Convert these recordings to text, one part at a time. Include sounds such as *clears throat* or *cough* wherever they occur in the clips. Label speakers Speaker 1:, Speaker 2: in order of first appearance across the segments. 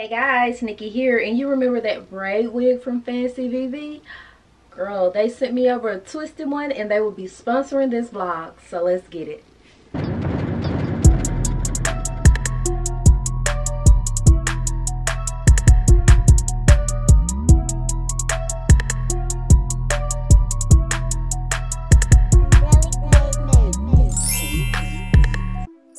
Speaker 1: Hey guys, Nikki here, and you remember that braid wig from FANCIVIVI? Girl, they sent me over a twisted one and they will be sponsoring this vlog, so let's get it.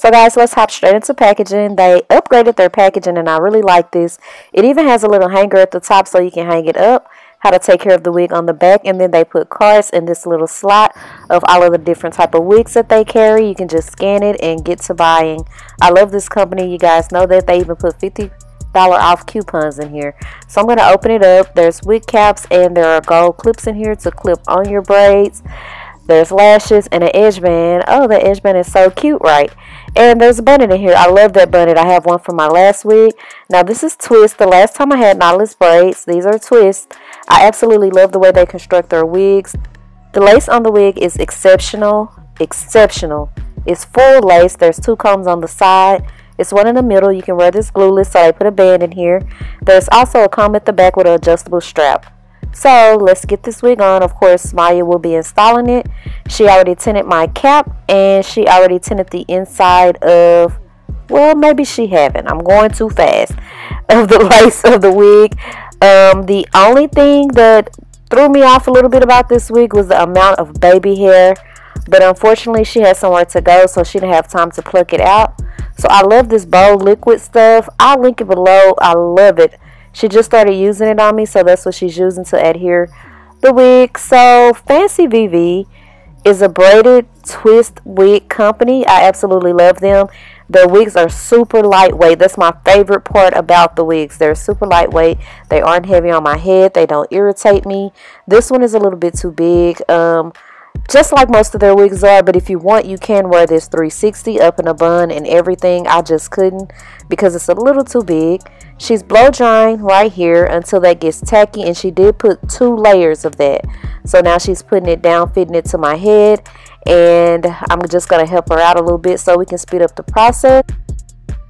Speaker 2: So guys, let's hop straight into packaging. They upgraded their packaging and I really like this. It even has a little hanger at the top so you can hang it up. How to take care of the wig on the back. And then they put cards in this little slot of all of the different type of wigs that they carry. You can just scan it and get to buying. I love this company. You guys know that they even put 50 dollar off coupons in here so i'm going to open it up there's wig caps and there are gold clips in here to clip on your braids there's lashes and an edge band oh the edge band is so cute right and there's a button in here. I love that button. I have one from my last wig. Now this is twist. The last time I had knotless braids, these are twist. I absolutely love the way they construct their wigs. The lace on the wig is exceptional. Exceptional. It's full lace. There's two combs on the side. It's one in the middle. You can wear this glueless, so I put a band in here. There's also a comb at the back with an adjustable strap. So let's get this wig on. Of course, Maya will be installing it. She already tinted my cap and she already tinted the inside of, well, maybe she haven't. I'm going too fast. *laughs* Of the lace of the wig. Um, the only thing that threw me off a little bit about this wig was the amount of baby hair. But unfortunately, she had somewhere to go, so she didn't have time to pluck it out. So I love this bold liquid stuff. I'll link it below. I love it. She just started using it on me, so that's what she's using to adhere the wig. So FANCIVIVI is a braided twist wig company. I absolutely love them. The wigs are super lightweight. That's my favorite part about the wigs. They're super lightweight. They aren't heavy on my head. They don't irritate me. This one is a little bit too big. Um, just like most of their wigs are but if you want you can wear this 360 up in a bun and everything. I just couldn't because it's a little too big. She's blow drying right here until that gets tacky and she did put two layers of that. So now she's putting it down fitting it to my head and I'm just going to help her out a little bit so we can speed up the process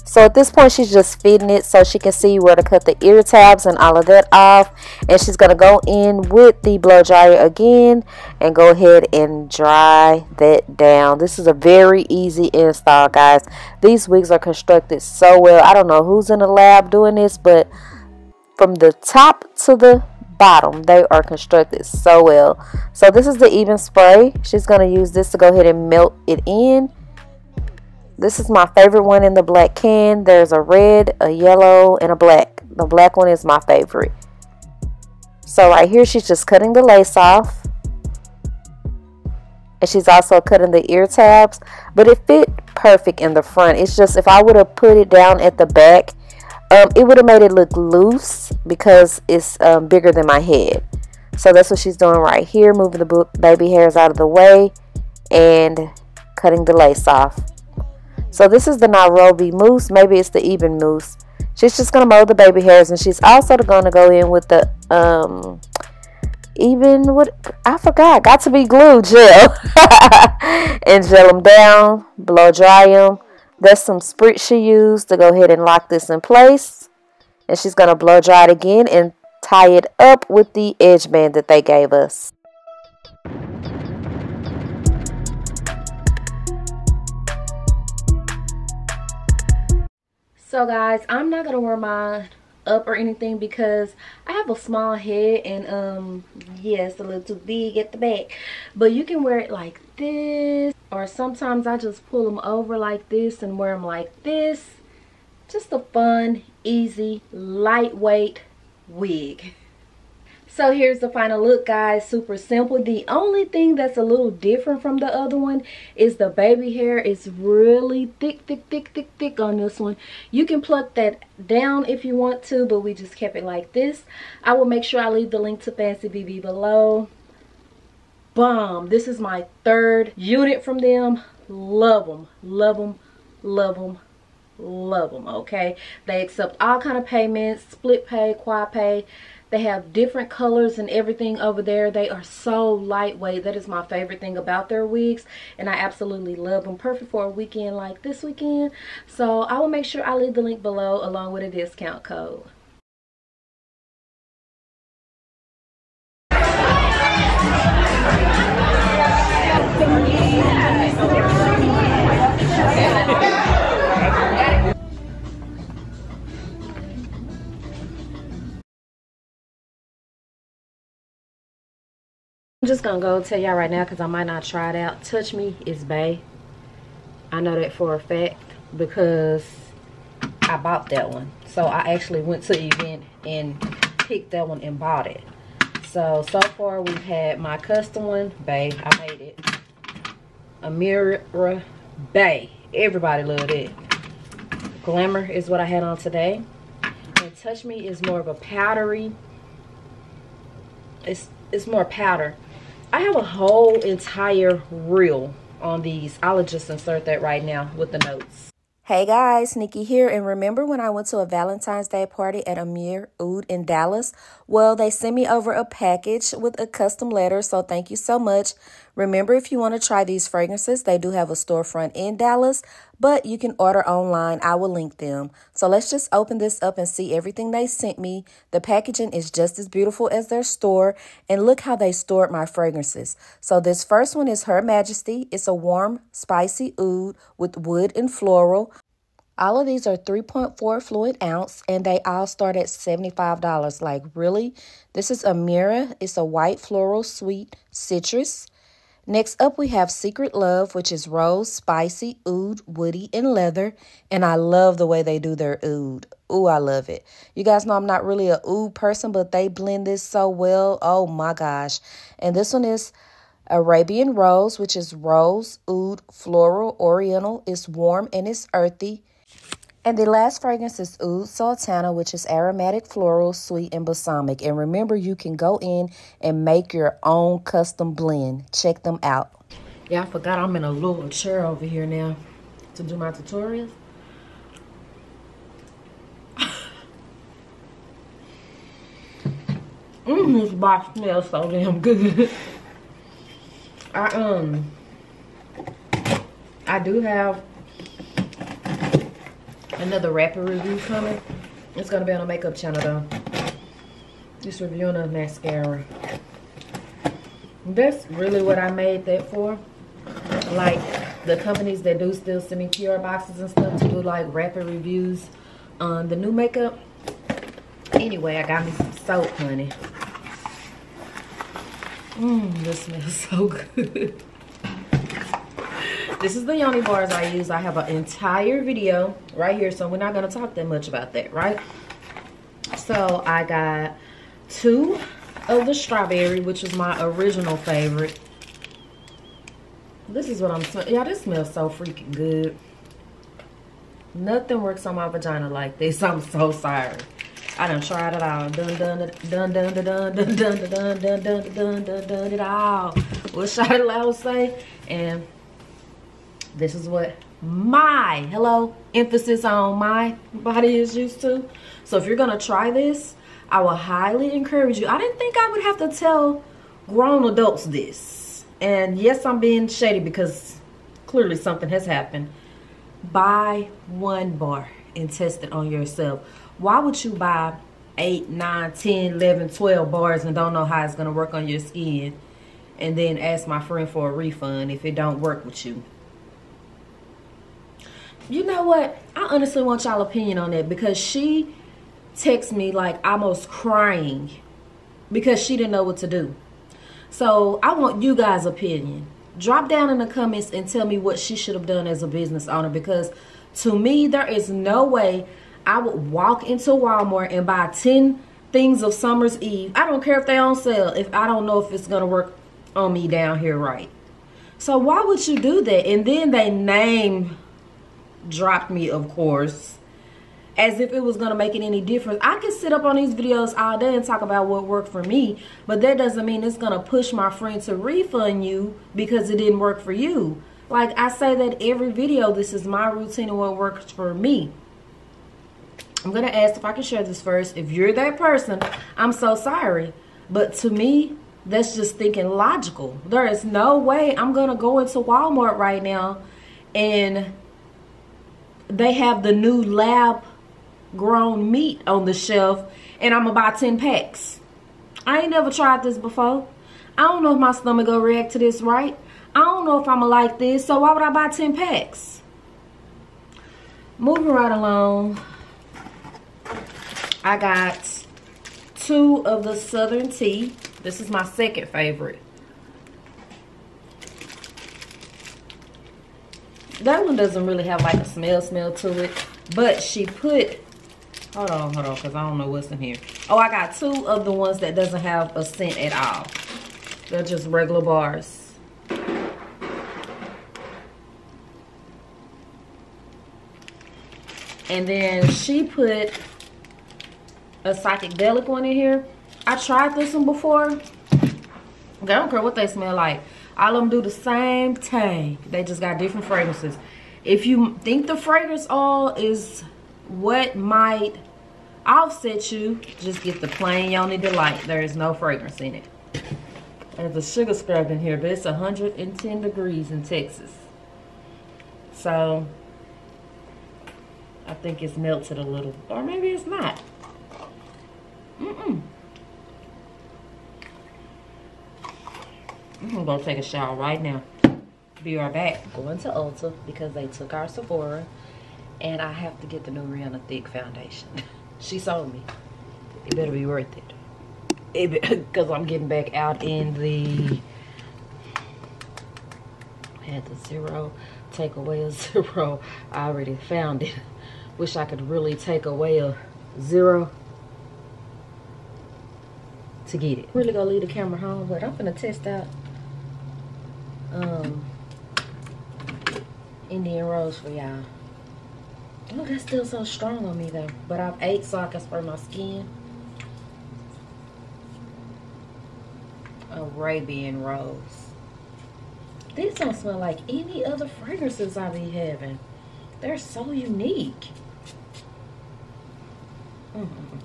Speaker 2: so at this point, she's just feeding it so she can see where to cut the ear tabs and all of that off. And she's going to go in with the blow dryer again and go ahead and dry that down. This is a very easy install, guys. These wigs are constructed so well. I don't know who's in the lab doing this, but from the top to the bottom they are constructed so well so this is the Ebin spray she's going to use this to go ahead and melt it in this is my favorite one in the black can. There's a red, a yellow, and a black. The black one is my favorite. So right here, she's just cutting the lace off. And she's also cutting the ear tabs. But it fit perfect in the front. It's just if I would have put it down at the back, um, it would have made it look loose because it's um, bigger than my head. So that's what she's doing right here. Moving the baby hairs out of the way and cutting the lace off. So this is the Nairobi mousse. Maybe it's the Ebin mousse. She's just going to mold the baby hairs. And she's also going to go in with the um, Ebin what I forgot. Got to be glue gel. *laughs* and gel them down. Blow dry them. There's some sprit she used to go ahead and lock this in place. And she's going to blow dry it again and tie it up with the edge band that they gave us.
Speaker 1: So guys, I'm not to wear mine up or anything because I have a small head and um yeah it's a little too big at the back. But you can wear it like this or sometimes I just pull them over like this and wear them like this. Just a fun easy lightweight wig so here's the final look guys. Super simple. The only thing that's a little different from the other one is the baby hair is really thick thick thick thick thick on this one. You can pluck that down if you want to but we just kept it like this. I will make sure i leave the link to FANCIVIVI below. Bomb. This is my third unit from them. Love them love them love them love them okay? They accept all kind of payments split pay quad pay
Speaker 2: They have different colors and everything over there. They are so lightweight. That is my favorite thing about their wigs. And I absolutely love them. Perfect for a weekend like this weekend. So I will make sure I leave the link below along with a discount code. *laughs* I'm just gonna go tell y'all right now because I might not try it out. Touch Me is Bay. I know that for a fact because I bought that one. So I actually went to the event and picked that one and bought it. So, so far we've had my custom one, Bay. I made it. Amira Bay. Everybody loved it. Glamour is what I had on today. And Touch Me is more of a powdery. It's it's more powder. I have a whole entire reel on these. I'll just insert that right now with the notes.
Speaker 3: Hey guys, Nikki here. And remember when I went to a Valentine's Day party at Amir Oud in Dallas? Well, they sent me over a package with a custom letter, so thank you so much. Remember, if you want to try these fragrances, they do have a storefront in Dallas, but you can order online. I will link them. So let's just open this up and see everything they sent me. The packaging is just as beautiful as their store, and look how they stored my fragrances. So this first one is Her Majesty. It's a warm, spicy oud with wood and floral. All of these are 3.4 fluid ounce and they all start at $75. Like, really? This is Amira. It's a white floral sweet citrus. Next up, we have Secret Love, which is rose, spicy, oud, woody, and leather. And I love the way they do their oud. Ooh, I love it. You guys know I'm not really a oud person, but they blend this so well. Oh my gosh. And this one is Arabian Rose, which is rose, oud, floral, oriental. It's warm and it's earthy. And the last fragrance is Oud Sultana, which is aromatic, floral, sweet, and balsamic. And remember, you can go in and make your own custom blend. Check them out.
Speaker 2: Yeah, I forgot I'm in a little chair over here now to do my tutorials. Mmm, *laughs* this box smells so damn good. *laughs* I um I do have another rapper review coming. It's gonna be on a makeup channel though. Just reviewing a mascara. That's really what I made that for. Like the companies that do still send me PR boxes and stuff to do like rapid reviews on the new makeup. Anyway, I got me some soap, honey. Mmm, this smells *laughs* so good. This is the Yoni bars I use. I have an entire video right here, so we're not going to talk that much about that, right? So I got two of the strawberry, which is my original favorite. This is what I'm smelling. Yeah, this smells so freaking good. Nothing works on my vagina like this. I'm so sorry. I done tried it all. Dun dun dun dun dun dun dun dun dun dun dun dun dun dun it all. What Shotty Loud say? And this is what my, hello, emphasis on my body is used to. So if you're gonna try this, I will highly encourage you. I didn't think I would have to tell grown adults this. And yes, I'm being shady because clearly something has happened. Buy one bar and test it on yourself. Why would you buy 8, 9, 10, 11, 12 bars and don't know how it's going to work on your skin and then ask my friend for a refund if it don't work with you? You know what? I honestly want y'all opinion on that because she texted me like almost crying because she didn't know what to do. So I want you guys' opinion. Drop down in the comments and tell me what she should have done as a business owner because to me, there is no way I would walk into Walmart and buy 10 things of Summer's Eve. I don't care if they on sale if I don't know if it's going to work on me down here right. So why would you do that? And then they name dropped me, of course, as if it was going to make it any difference. I can sit up on these videos all day and talk about what worked for me, but that doesn't mean it's going to push my friend to refund you because it didn't work for you. Like I say that every video, this is my routine and what works for me. I'm going to ask if I can share this first. If you're that person, I'm so sorry. But to me, that's just thinking logical. There is no way I'm going to go into Walmart right now and they have the new lab grown meat on the shelf and I'm buy 10 packs. I ain't never tried this before. I don't know if my stomach gonna react to this right. I don't know if I'ma like this, so why would I buy 10 packs? Moving right along, I got two of the Southern Tea. This is my second favorite. That one doesn't really have like a smell smell to it, but she put Hold on, hold on, because I don't know what's in here. Oh, I got two of the ones that doesn't have a scent at all. They're just regular bars. And then she put a psychedelic one in here. I tried this one before. I don't care what they smell like. All of them do the same thing. They just got different fragrances. If you think the fragrance all is what might offset you, just get the plain Yoni Delight. There is no fragrance in it. There's a sugar scrub in here, but it's 110 degrees in Texas. So, I think it's melted a little. Or maybe it's not. Mm-mm. I'm gonna go take a shower right now. Be right back. Going to Ulta because they took our Sephora. And I have to get the new Rihanna Thick Foundation. *laughs* she sold me. It better be worth it because *laughs* I'm getting back out in the had the zero take away a *laughs* zero I already found it wish I could really take away a zero to get it really gonna leave the camera home but I'm gonna test out um Indian Rose for y'all oh that's still so strong on me though but I've ate so I can spray my skin Arabian Rose. These don't smell like any other fragrances I be having. They're so unique. Mm -hmm.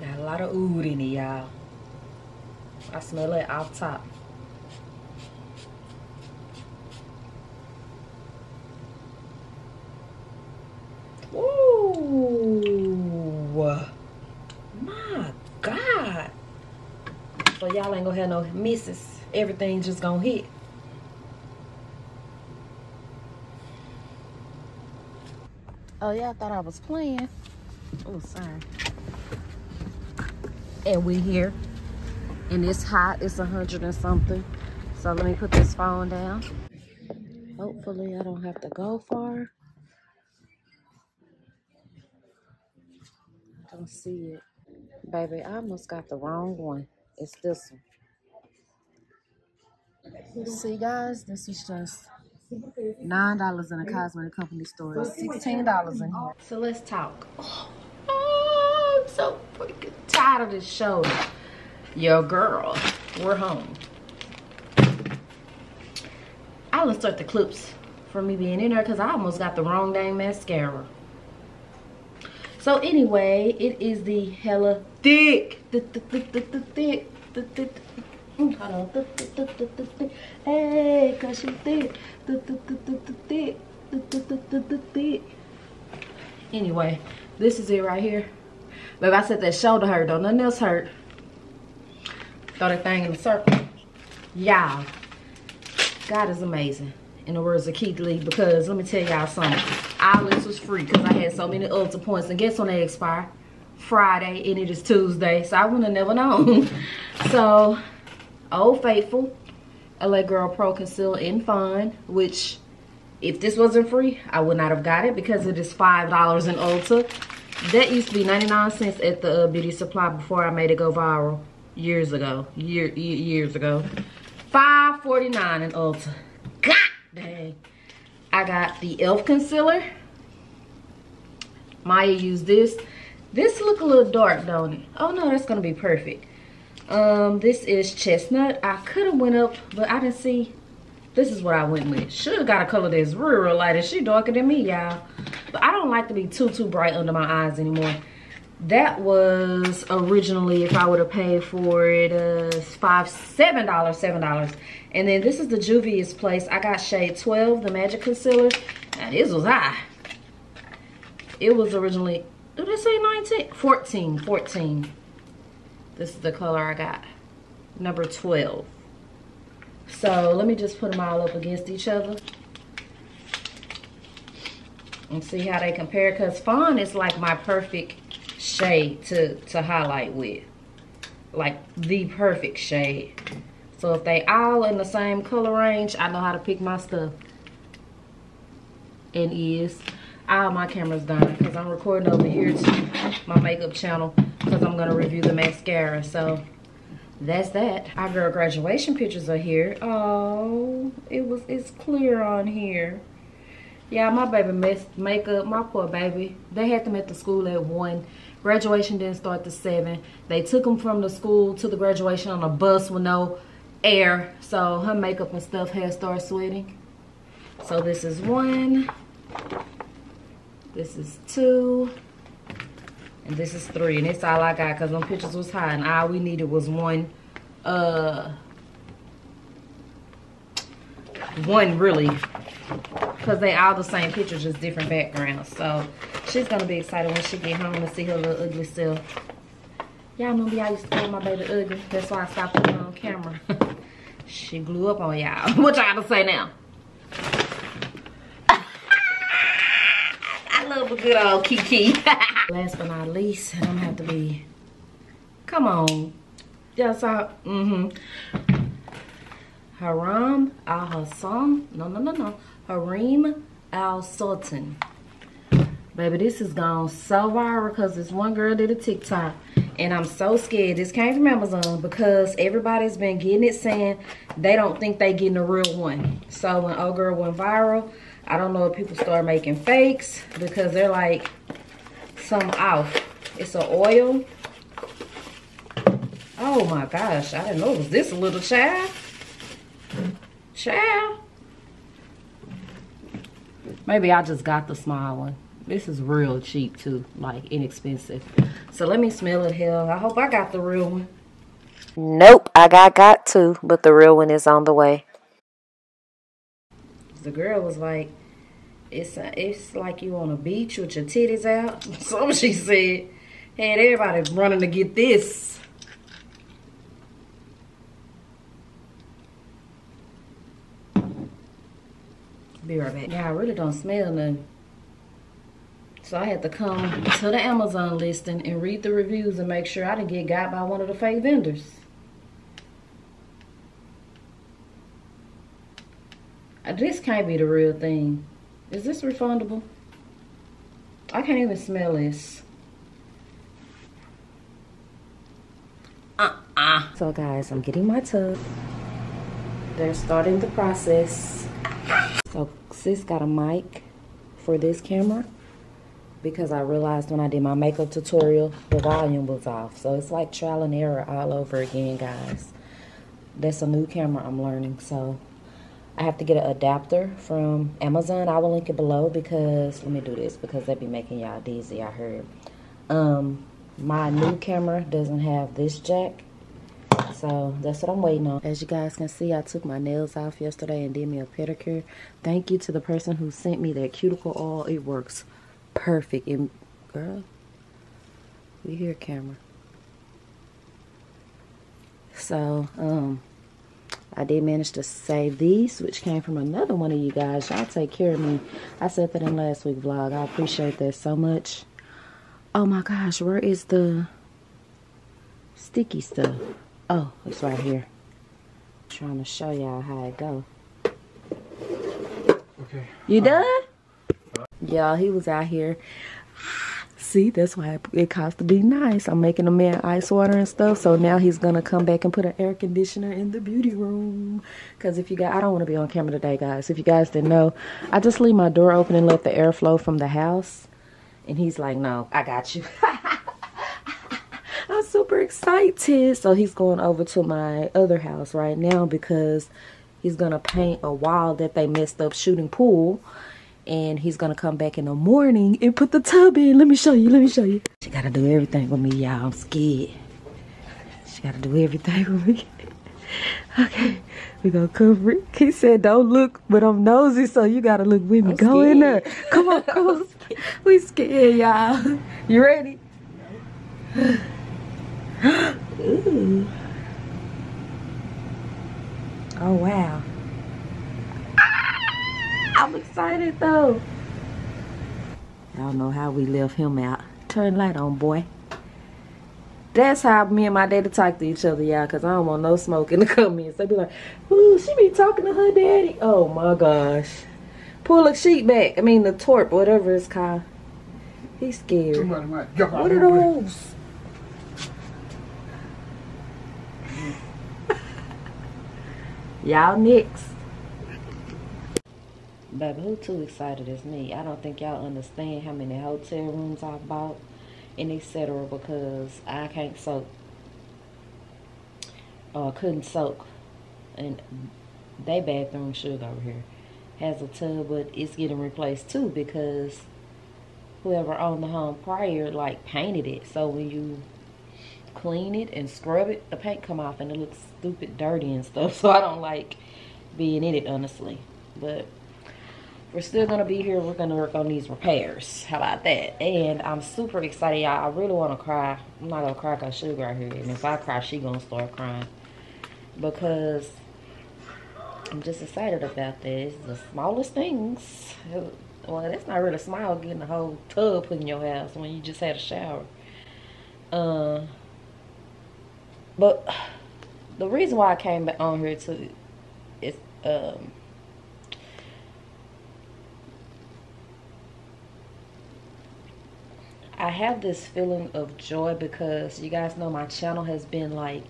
Speaker 2: Got a lot of oud in it, y'all. I smell it off top. Ooh. My God. So y'all ain't gonna have no misses. Everything just gonna hit. Oh, yeah, I thought I was playing. Oh, sorry. And we here. And it's hot. It's a hundred and something. So let me put this phone down. Hopefully I don't have to go far. I don't see it. Baby, I almost got the wrong one. It's this one. See, guys, this is just nine dollars in a cosmetic company store. Sixteen dollars in here. So let's talk. Oh, I'm so freaking tired of this show. Yo, girl, we're home. I'll insert the clips for me being in there because I almost got the wrong dang mascara. So anyway, it is the hella thick, the thick, the thick, the thick, mm, hold on, the the the thick, hey, cause she thick, the thick, the thick, the thick, the thick, the thick, the thick. Anyway, this is it right here. Babe, I said that shoulder hurt, don't nothing else hurt. Throw that thing in a circle. Y'all, God is amazing in the words of Keith Lee, because let me tell y'all something. This was free because I had so many Ulta points. And guess when they expire? Friday, and it is Tuesday. So I would have never known. *laughs* so, Old Faithful, LA Girl Pro Conceal in Fawn, which if this wasn't free, I would not have got it because it is $5 in Ulta. That used to be 99 cents at the uh, beauty supply before I made it go viral years ago. Year, years ago. $5.49 in Ulta. God dang. I got the e.l.f. concealer. Maya used this. This look a little dark, don't it? Oh no, that's gonna be perfect. Um, this is chestnut. I could have went up, but I didn't see this is what I went with. Should have got a color that's real, real light. And she darker than me, y'all. But I don't like to be too, too bright under my eyes anymore. That was originally, if I would have paid for it, uh, five, seven dollars, seven dollars. And then this is the Juvia's Place. I got shade 12, the Magic Concealer. Now, this was high. It was originally, did it say 19? 14, 14. This is the color I got. Number 12. So let me just put them all up against each other. And see how they compare. Because Fawn is like my perfect shade to, to highlight with. Like the perfect shade. So if they all in the same color range, I know how to pick my stuff. And is all my cameras done because I'm recording over here to my makeup channel because I'm going to review the mascara. So that's that. Our girl graduation pictures are here. Oh, it was it's clear on here. Yeah, my baby messed makeup, my poor baby. They had them at the school at 1. Graduation didn't start to 7. They took them from the school to the graduation on a bus with no air. So her makeup and stuff had started sweating. So this is 1. This is 2. And this is three. And that's all I got because them pictures was high. And all we needed was one, uh, one really. Because they all the same pictures, just different backgrounds. So she's to be excited when she get home to see her little ugly self. Y'all me, I used to call my baby ugly. That's why I stopped putting her on camera. *laughs* she blew up on y'all. *laughs* what y'all to say now? *laughs* I love a good old Kiki. Last but not least, I'm gonna have to be, come on. Yes, I, mm-hmm. Haram al-Hassam, no, no, no, no. Harim al-Sultan. Baby, this is gone so viral because this one girl did a TikTok. And I'm so scared. This came from Amazon because everybody's been getting it saying they don't think they getting a real one. So when old girl went viral, I don't know if people start making fakes because they're like, some off. It's an oil. Oh my gosh, I didn't know it was this little child. Child. Maybe I just got the small one. This is real cheap too, like inexpensive. So let me smell it here. I hope I got the real one.
Speaker 3: Nope, I got got two, but the real one is on the way.
Speaker 2: The girl was like, it's a, it's like you on a beach with your titties out. *laughs* So she said, had everybody running to get this. Be right back. Yeah, I really don't smell nothing. So I had to come to the Amazon listing and read the reviews and make sure I didn't get got by one of the fake vendors. Uh, this can't be the real thing. Is this refundable? I can't even smell this. Uh-uh. So guys, I'm getting my tub. They're starting the process. So sis got a mic for this camera because I realized when I did my makeup tutorial, the volume was off. So it's like trial and error all over again, guys. That's a new camera I'm learning, so I have to get an adapter from Amazon. I will link it below because, let me do this because they be making y'all dizzy, I heard. Um, my new camera doesn't have this jack. So that's what I'm waiting on. As you guys can see, I took my nails off yesterday and did me a pedicure. Thank you to the person who sent me that cuticle oil. It works perfect. And girl, we hear camera. So, um, I did manage to save these, which came from another one of you guys. Y'all take care of me. I said that in last week's vlog. I appreciate that so much. Oh my gosh, where is the sticky stuff? Oh, it's right here. I'm trying to show y'all how it go.
Speaker 4: Okay.
Speaker 2: You done? Y'all, he was out here See, that's why it costs to be nice. I'm making a man ice water and stuff. So now he's going to come back and put an air conditioner in the beauty room. Because if you guys, I don't want to be on camera today, guys. If you guys didn't know, I just leave my door open and let the air flow from the house. And he's like, no, I got you. *laughs* Super excited. So he's going over to my other house right now because He's going to paint a wall that they messed up shooting pool. And he's going to come back in the morning and put the tub in. Let me show you. Let me show you. She got to do everything with me, y'all. I'm scared. She got to do everything with me. *laughs* okay. We gonna cover it. He said, don't look, but I'm nosy, so you gotta look with me. I'm Go scared. in there. Come on, come on. *laughs* we scared, y'all. You ready? *laughs* Ooh. *gasps* Oh, wow. Ah, I'm excited, though. I don't know how we left him out. Turn light on, boy. That's how me and my daddy talk to each other, y'all, because I don't want no smoke in the *laughs* comments. They be like, ooh, she be talking to her daddy. Oh, my gosh. Pull a sheet back. I mean, the torp, whatever it's called. He's scared. What are those? Y'all next. Baby, who too excited as me? I don't think y'all understand how many hotel rooms I bought and etc. because I can't soak or couldn't soak. And they bathroom sugar over here has a tub, but it's getting replaced too because whoever owned the home prior like painted it. So when you clean it and scrub it, the paint come off and it looks stupid dirty and stuff. *laughs* So I don't like being in it honestly. But we're still gonna be here. We're gonna work on these repairs. How about that? And I'm super excited, y'all. I really wanna cry. I'm not gonna cry cause Sugar out here. And if I cry, she gonna start crying. Because I'm just excited about this. The smallest things. Well, that's not really small getting a whole tub put in your house when you just had a shower. Uh, but the reason why I came back on here to is um I have this feeling of joy because you guys know my channel has been like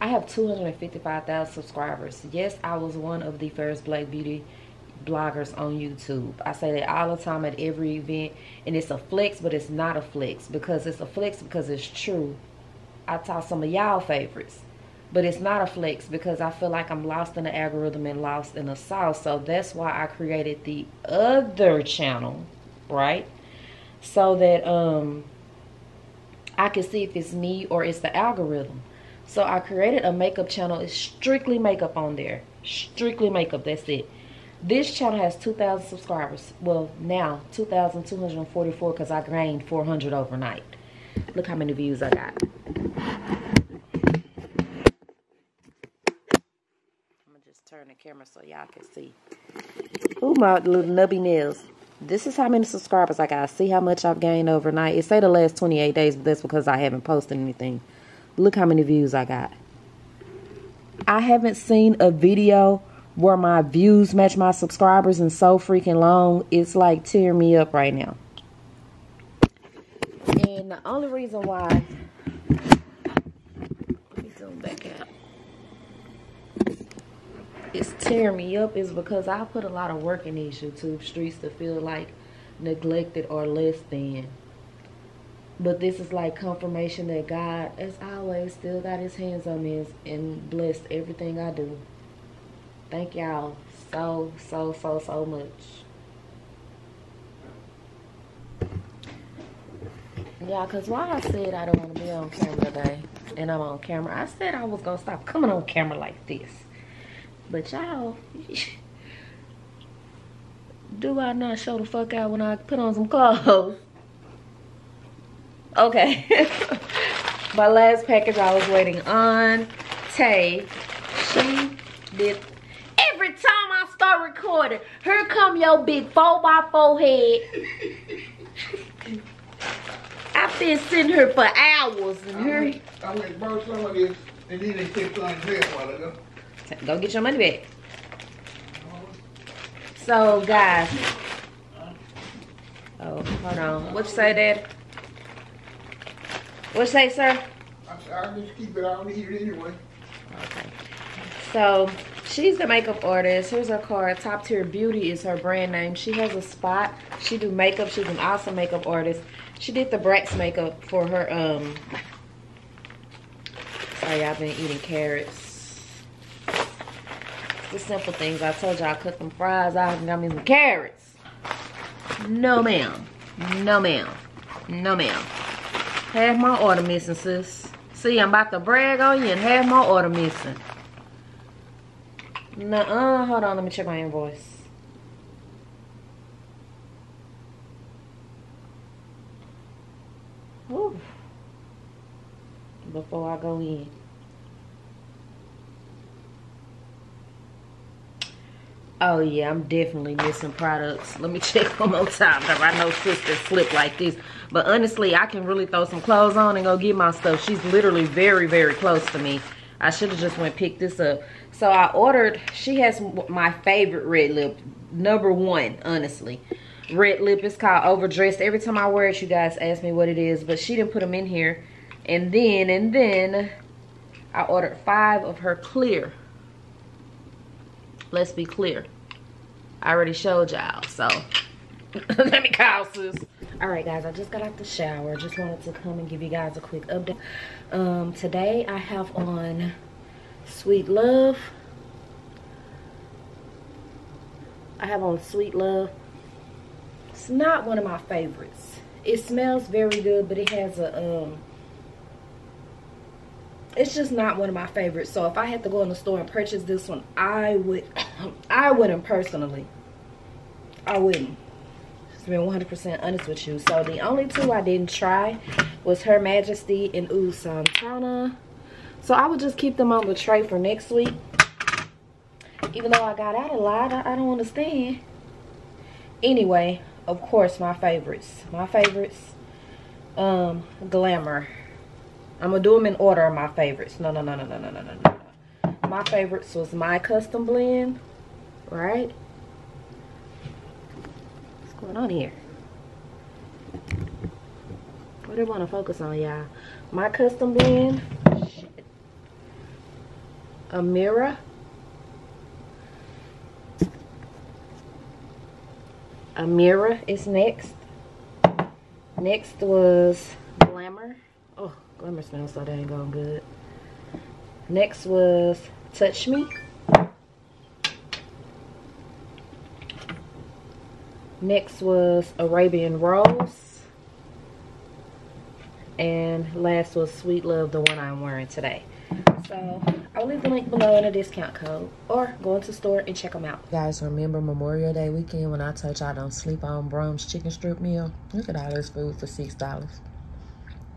Speaker 2: I have 255,000 subscribers. Yes, I was one of the first black beauty bloggers on YouTube. I say that all the time at every event and it's a flex but it's not a flex because it's a flex because it's true. I taught some of y'all favorites but it's not a flex because I feel like I'm lost in the algorithm and lost in the sauce. So that's why I created the other channel, right? so that um I can see if it's me or it's the algorithm. So I created a makeup channel. It's strictly makeup on there. Strictly makeup. That's it. This channel has 2,000 subscribers. Well, now 2,244 because I gained 400 overnight. Look how many views I got. I'm going to just turn the camera so y'all can see. Ooh, my little nubby nails this is how many subscribers I got. See how much I've gained overnight. It say the last 28 days, but that's because I haven't posted anything. Look how many views I got. I haven't seen a video where my views match my subscribers in so freaking long. It's like tearing me up right now. And the only reason why... Let me zoom back out it's tearing me up is because I put a lot of work in these YouTube streets to feel like neglected or less than. But this is like confirmation that God, as always, still got his hands on me and blessed everything I do. Thank y'all so, so, so, so much. Yeah, because why I said I don't want to be on camera today, and I'm on camera, I said I was going to stop coming on camera like this. But y'all, *laughs* do I not show the fuck out when I put on some clothes? *laughs* Okay. *laughs* My last package I was waiting on. Tay, she did every time I start recording, here come your big 4x4 head. I've been sitting here for hours and here.
Speaker 4: I went to borrow some of this and then they kept trying to while ago.
Speaker 2: Go get your money back. So, guys. Oh, hold on. What you say, Dad? What you say, sir?
Speaker 4: I'll just keep it. I don't need it anyway.
Speaker 2: Okay. So, she's the makeup artist. Here's her card. Top Tier Beauty is her brand name. She has a spot. She do makeup. She's an awesome makeup artist. She did the Bratz makeup for her, um... Sorry, I've been eating carrots the simple things. I told y'all I cut them fries I haven't got me some carrots. No, ma'am. No, ma'am. No, ma'am. Half my order missing, sis. See, I'm about to brag on you and half my order missing. Nuh-uh. Hold on, let me check my invoice. Whew. Before I go in. Oh yeah, I'm definitely missing products. Let me *laughs* check one more time I know sisters slip like this. But honestly, I can really throw some clothes on and go get my stuff. She's literally very, very close to me. I should have just went pick this up. So I ordered, she has my favorite red lip. Number one, honestly. Red lip is called Overdressed. Every time I wear it, you guys ask me what it is. But she didn't put them in here. And then, and then, I ordered five of her clear let's be clear. I already showed y'all, so *laughs* let me call sis. All right, guys, I just got out the shower. Just wanted to come and give you guys a quick update. Um, today I have on Sweet Love. I have on Sweet Love. It's not one of my favorites. It smells very good, but it has a um it's just not one of my favorites. So if i had to go in the store and purchase this one i would *coughs* i wouldn't personally. I wouldn't. Just being 100 percent honest with you. So the only two i didn't try was her majesty and ooh santana. So i would just keep them on the tray for next week. Even though i got out a lot i, I don't understand. Anyway of course my favorites my favorites um glamour I'm gonna do them in order of my favorites. No, no, no, no, no, no, no, no, no. My favorites was my custom blend, right? What's going on here? What do I want to focus on, y'all? My custom blend. Amira. Amira is next. Next was Glamour. Oh, Glamour smells so dang going good. Next was Touch Me. Next was Arabian Rose. And last was Sweet Love, the one I'm wearing today. So I'll leave the link below in a discount code or go into the store and check them out. Guys, remember Memorial Day weekend when I told y'all don't sleep on Braum's chicken strip meal? Look at all this food for $6.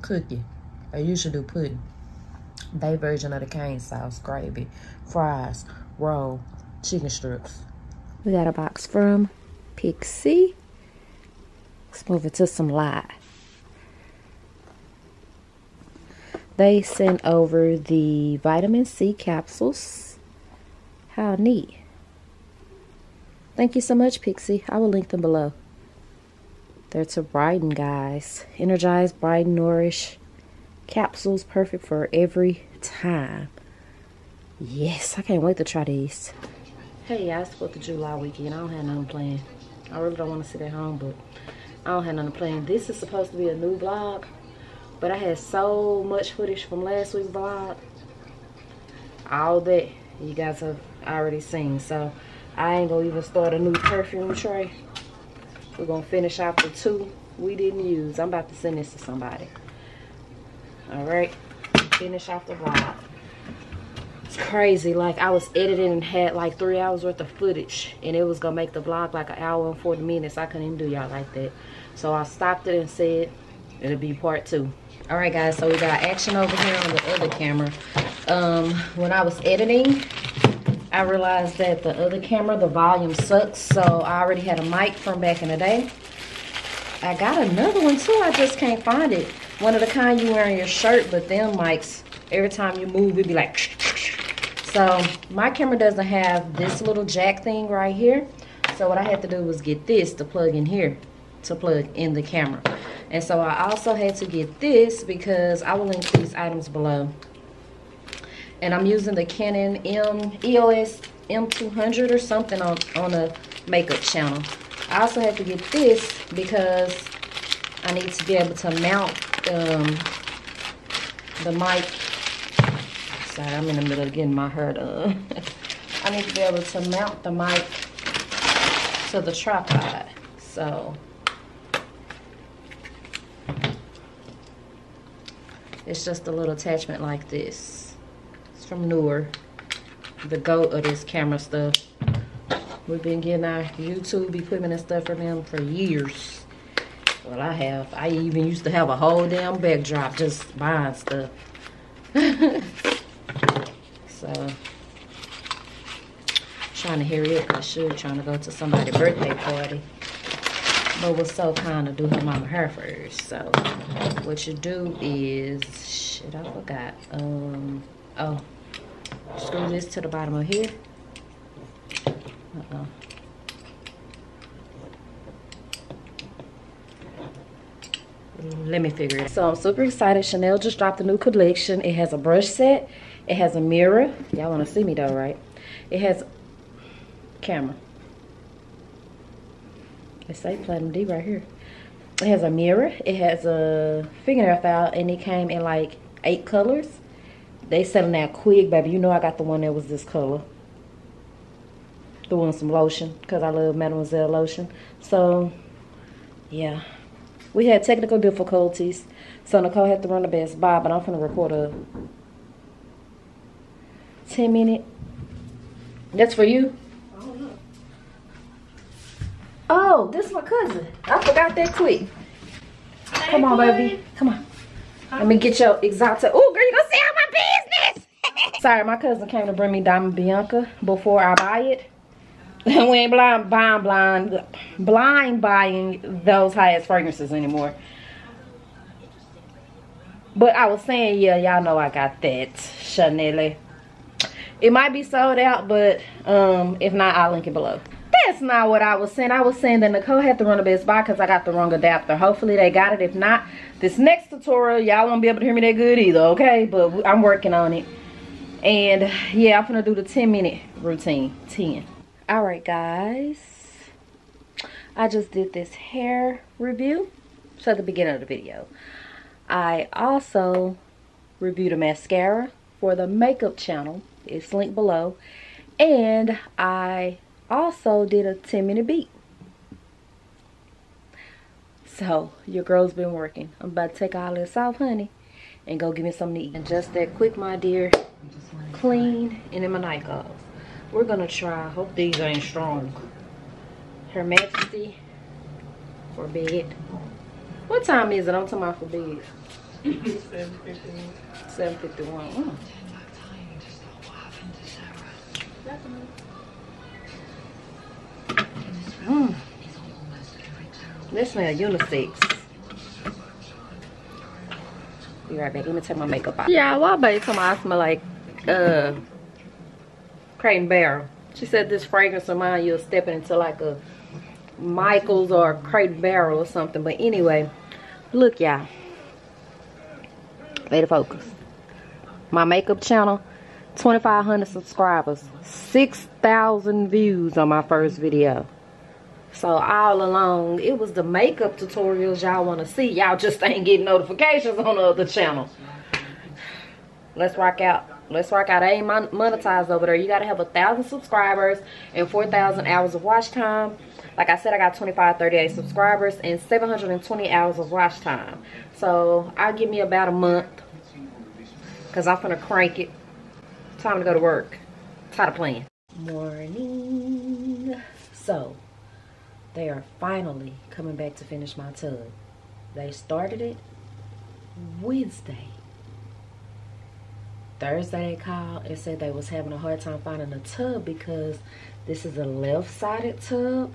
Speaker 2: Cookie. I usually do pudding. They version of the cane sauce, gravy, fries, roll, chicken strips.
Speaker 3: We got a box from Pixi. Let's move it to some light. They sent over the vitamin C capsules. How neat. Thank you so much, Pixi. I will link them below. They're to brighten, guys. Energize, brighten, nourish, capsules perfect for every time. Yes, I can't wait to try these.
Speaker 2: Hey, guys, it's 4th of July weekend. I don't have nothing planned. I really don't want to sit at home, but I don't have nothing planned. This is supposed to be a new vlog, but I had so much footage from last week's vlog. All that you guys have already seen. So I ain't gonna even start a new perfume tray. We're gonna finish off the two we didn't use. I'm about to send this to somebody. All right, finish off the vlog. It's crazy. Like I was editing and had like three hours worth of footage, and it was gonna make the vlog like an hour and 40 minutes. I couldn't even do y'all like that, so I stopped it and said it'll be part two. All right, guys. So we got action over here on the other camera. Um, when I was editing, I realized that the other camera, the volume sucks. So I already had a mic from back in the day. I got another one too. I just can't find it. One of the kind you wear on your shirt, but them mics, every time you move, it'd be like. *sniffs* So my camera doesn't have this little jack thing right here. So what I had to do was get this to plug in here, to plug in the camera. And so I also had to get this because I will link these items below. And I'm using the Canon M EOS M200 or something on, on a makeup channel. I also have to get this because I need to be able to mount um, the mic. Sorry, I'm in the middle of getting my hair done. *laughs* I need to be able to mount the mic to the tripod. So it's just a little attachment like this. It's from Neewer, the goat of this camera stuff. We've been getting our YouTube equipment and stuff from them for years. Well, I have. I even used to have a whole damn backdrop just buying stuff. *laughs* so, trying to hurry up. I should trying to go to somebody's birthday party. But was so kind to do her mama hair first. So, what you do is, shit, I forgot. Um, oh, screw this to the bottom of here. Uh-oh. Let me figure it out. So I'm super excited. Chanel just dropped a new collection. It has a brush set. It has a mirror. Y'all want to see me though, right? It has camera. It say Platinum D right here. It has a mirror. It has a fingernail file. And it came in like eight colors. They selling that quick, baby. You know I got the one that was this color. The one some lotion. Because I love Mademoiselle lotion. So, yeah we had technical difficulties. So Nicole had to run the Best Buy, but I'm going to record a 10 minute. That's for you? Oh, this is my cousin. I forgot that quick. Come on, baby. Come on. Let me get your exotic. Oh, girl, you gonna see all my business. *laughs* Sorry, my cousin came to bring me Diamond Bianca before I buy it. *laughs* we ain't blind buying blind blind buying those highest fragrances anymore. But I was saying, yeah, y'all know I got that Chanel. It might be sold out, but um, if not, I'll link it below. That's not what I was saying. I was saying that Nicole had to run the Best Buy because I got the wrong adapter. Hopefully they got it. If not, this next tutorial, y'all won't be able to hear me that good either, okay? But I'm working on it. And yeah, I'm gonna do the 10 minute routine. 10 all right guys i just did this hair review so at the beginning of the video i also reviewed a mascara for the makeup channel it's linked below and i also did a 10 minute beat so your girl's been working i'm about to take all this off honey and go give me something to eat and just that quick my dear clean and in my night goes we're gonna try. Hope these ain't strong. Her Majesty for bed. What time is it? I'm talking about for bed. 7.51. 7.51. Mm. Mm. This smell unisex. Be right back. Let me take my makeup off. Yeah, well, baby, told me I smell like uh Crate and Barrel. She said this fragrance remind you of stepping into like a Michael's or Crate and Barrel or something. But anyway, look y'all. Lady focus. My makeup channel, 2,500 subscribers, 6,000 views on my first video. So all along, it was the makeup tutorials y'all want to see. Y'all just ain't getting notifications on the other channel. Let's rock out. Let's rock out. I ain't monetized over there. You got to have a thousand subscribers and 4,000 hours of watch time. Like I said, I got 25, 38 subscribers and 720 hours of watch time. So I'll give me about a month because I'm going to crank it. Time to go to work. Tired of playing. Morning. So they are finally coming back to finish my tub. They started it Wednesday. Thursday they called and said they was having a hard time finding a tub because this is a left-sided tub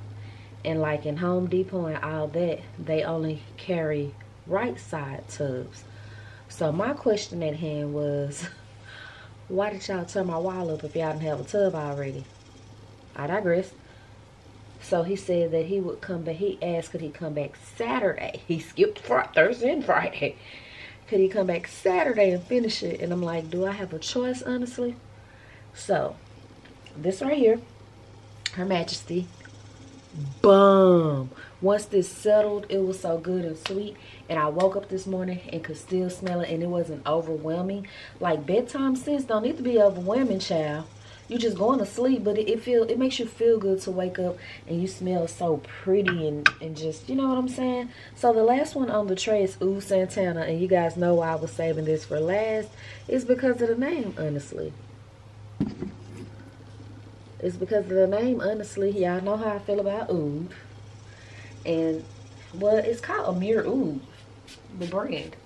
Speaker 2: and like in Home Depot and all that they only carry right side tubs so my question at hand was *laughs* why did y'all turn my wall up if y'all didn't have a tub already I digress so he said that he would come back he asked could he come back Saturday *laughs* he skipped Thursday and Friday could he come back Saturday and finish it? And I'm like, do I have a choice, honestly? So, this right here, Her Majesty, boom. Once this settled, it was so good and sweet. And I woke up this morning and could still smell it and it wasn't overwhelming. Like bedtime scents don't need to be overwhelming, child. You just going to sleep, but it, it feel it makes you feel good to wake up and you smell so pretty and and just you know what I'm saying. So the last one on the tray is Ooh Santana, and you guys know why I was saving this for last. It's because of the name, honestly. It's because of the name, honestly. Y'all know how I feel about Oud. And well, it's called Amir Oud, the brand.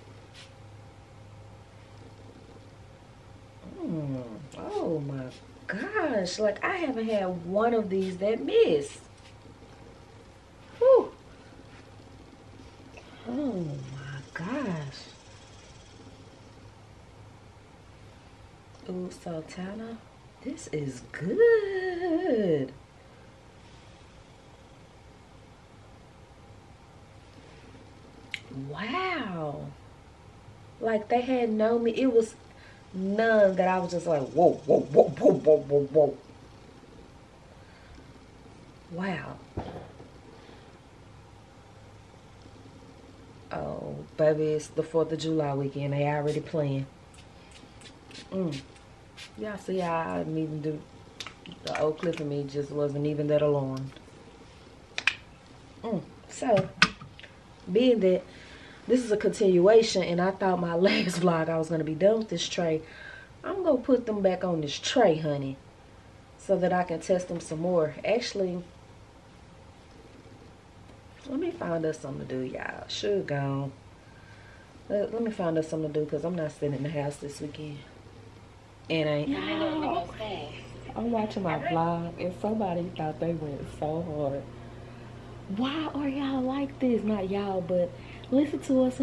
Speaker 2: Mm. Oh my gosh, like I haven't had one of these that miss. Whew. Oh my gosh. Ooh, Sultana. This is good. Wow. Like they had no me. It was none that I was just like, whoa, whoa, whoa, whoa, whoa, whoa, whoa. Wow. Oh, baby, it's the 4th of July weekend. They already playing. Mm. Y'all see I didn't even do the old clip of me just wasn't even that alarmed. Mm. So, being that this is a continuation and I thought my *laughs* last vlog I was going to be done with this tray, I'm going to put them back on this tray, honey, so that I can test them some more. Actually, let me find us something to do, y'all. Should go. Let, let me find us something to do because I'm not sitting in the house this weekend. And I ain't. I'm watching my vlog and somebody thought they went so hard. Why are y'all like this? Not y'all, but listen to us.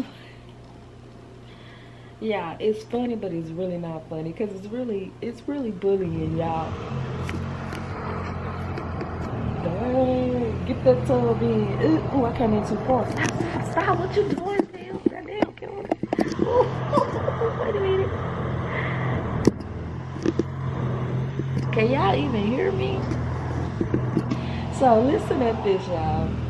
Speaker 2: yeah, it's funny, but it's really not funny because it's really, it's really bullying y'all. Get that tub in. Oh, I came in too far. Stop, stop. What you doing, Damn, Goddamn, kill *laughs* Wait a minute. Can y'all even hear me? So listen at this, y'all.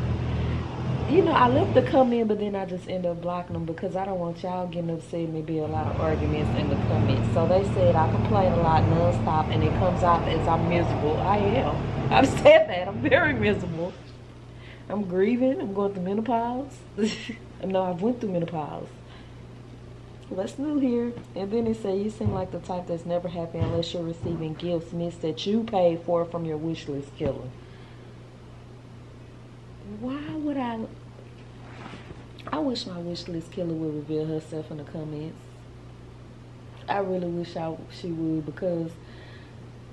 Speaker 2: You know, I love to come in, but then I just end up blocking them because I don't want y'all getting upset and be a lot of arguments in the comments. So they said I complain a lot nonstop and it comes off as I'm miserable. I am. *laughs* I've said that. I'm very miserable. I'm grieving. I'm going through menopause. *laughs* no, I've went through menopause. What's new here? And then it said you seem like the type that's never happy unless you're receiving gifts, miss that you paid for from your wish list killer. Why would I? I wish my wish list killer would reveal herself in the comments. I really wish I she would because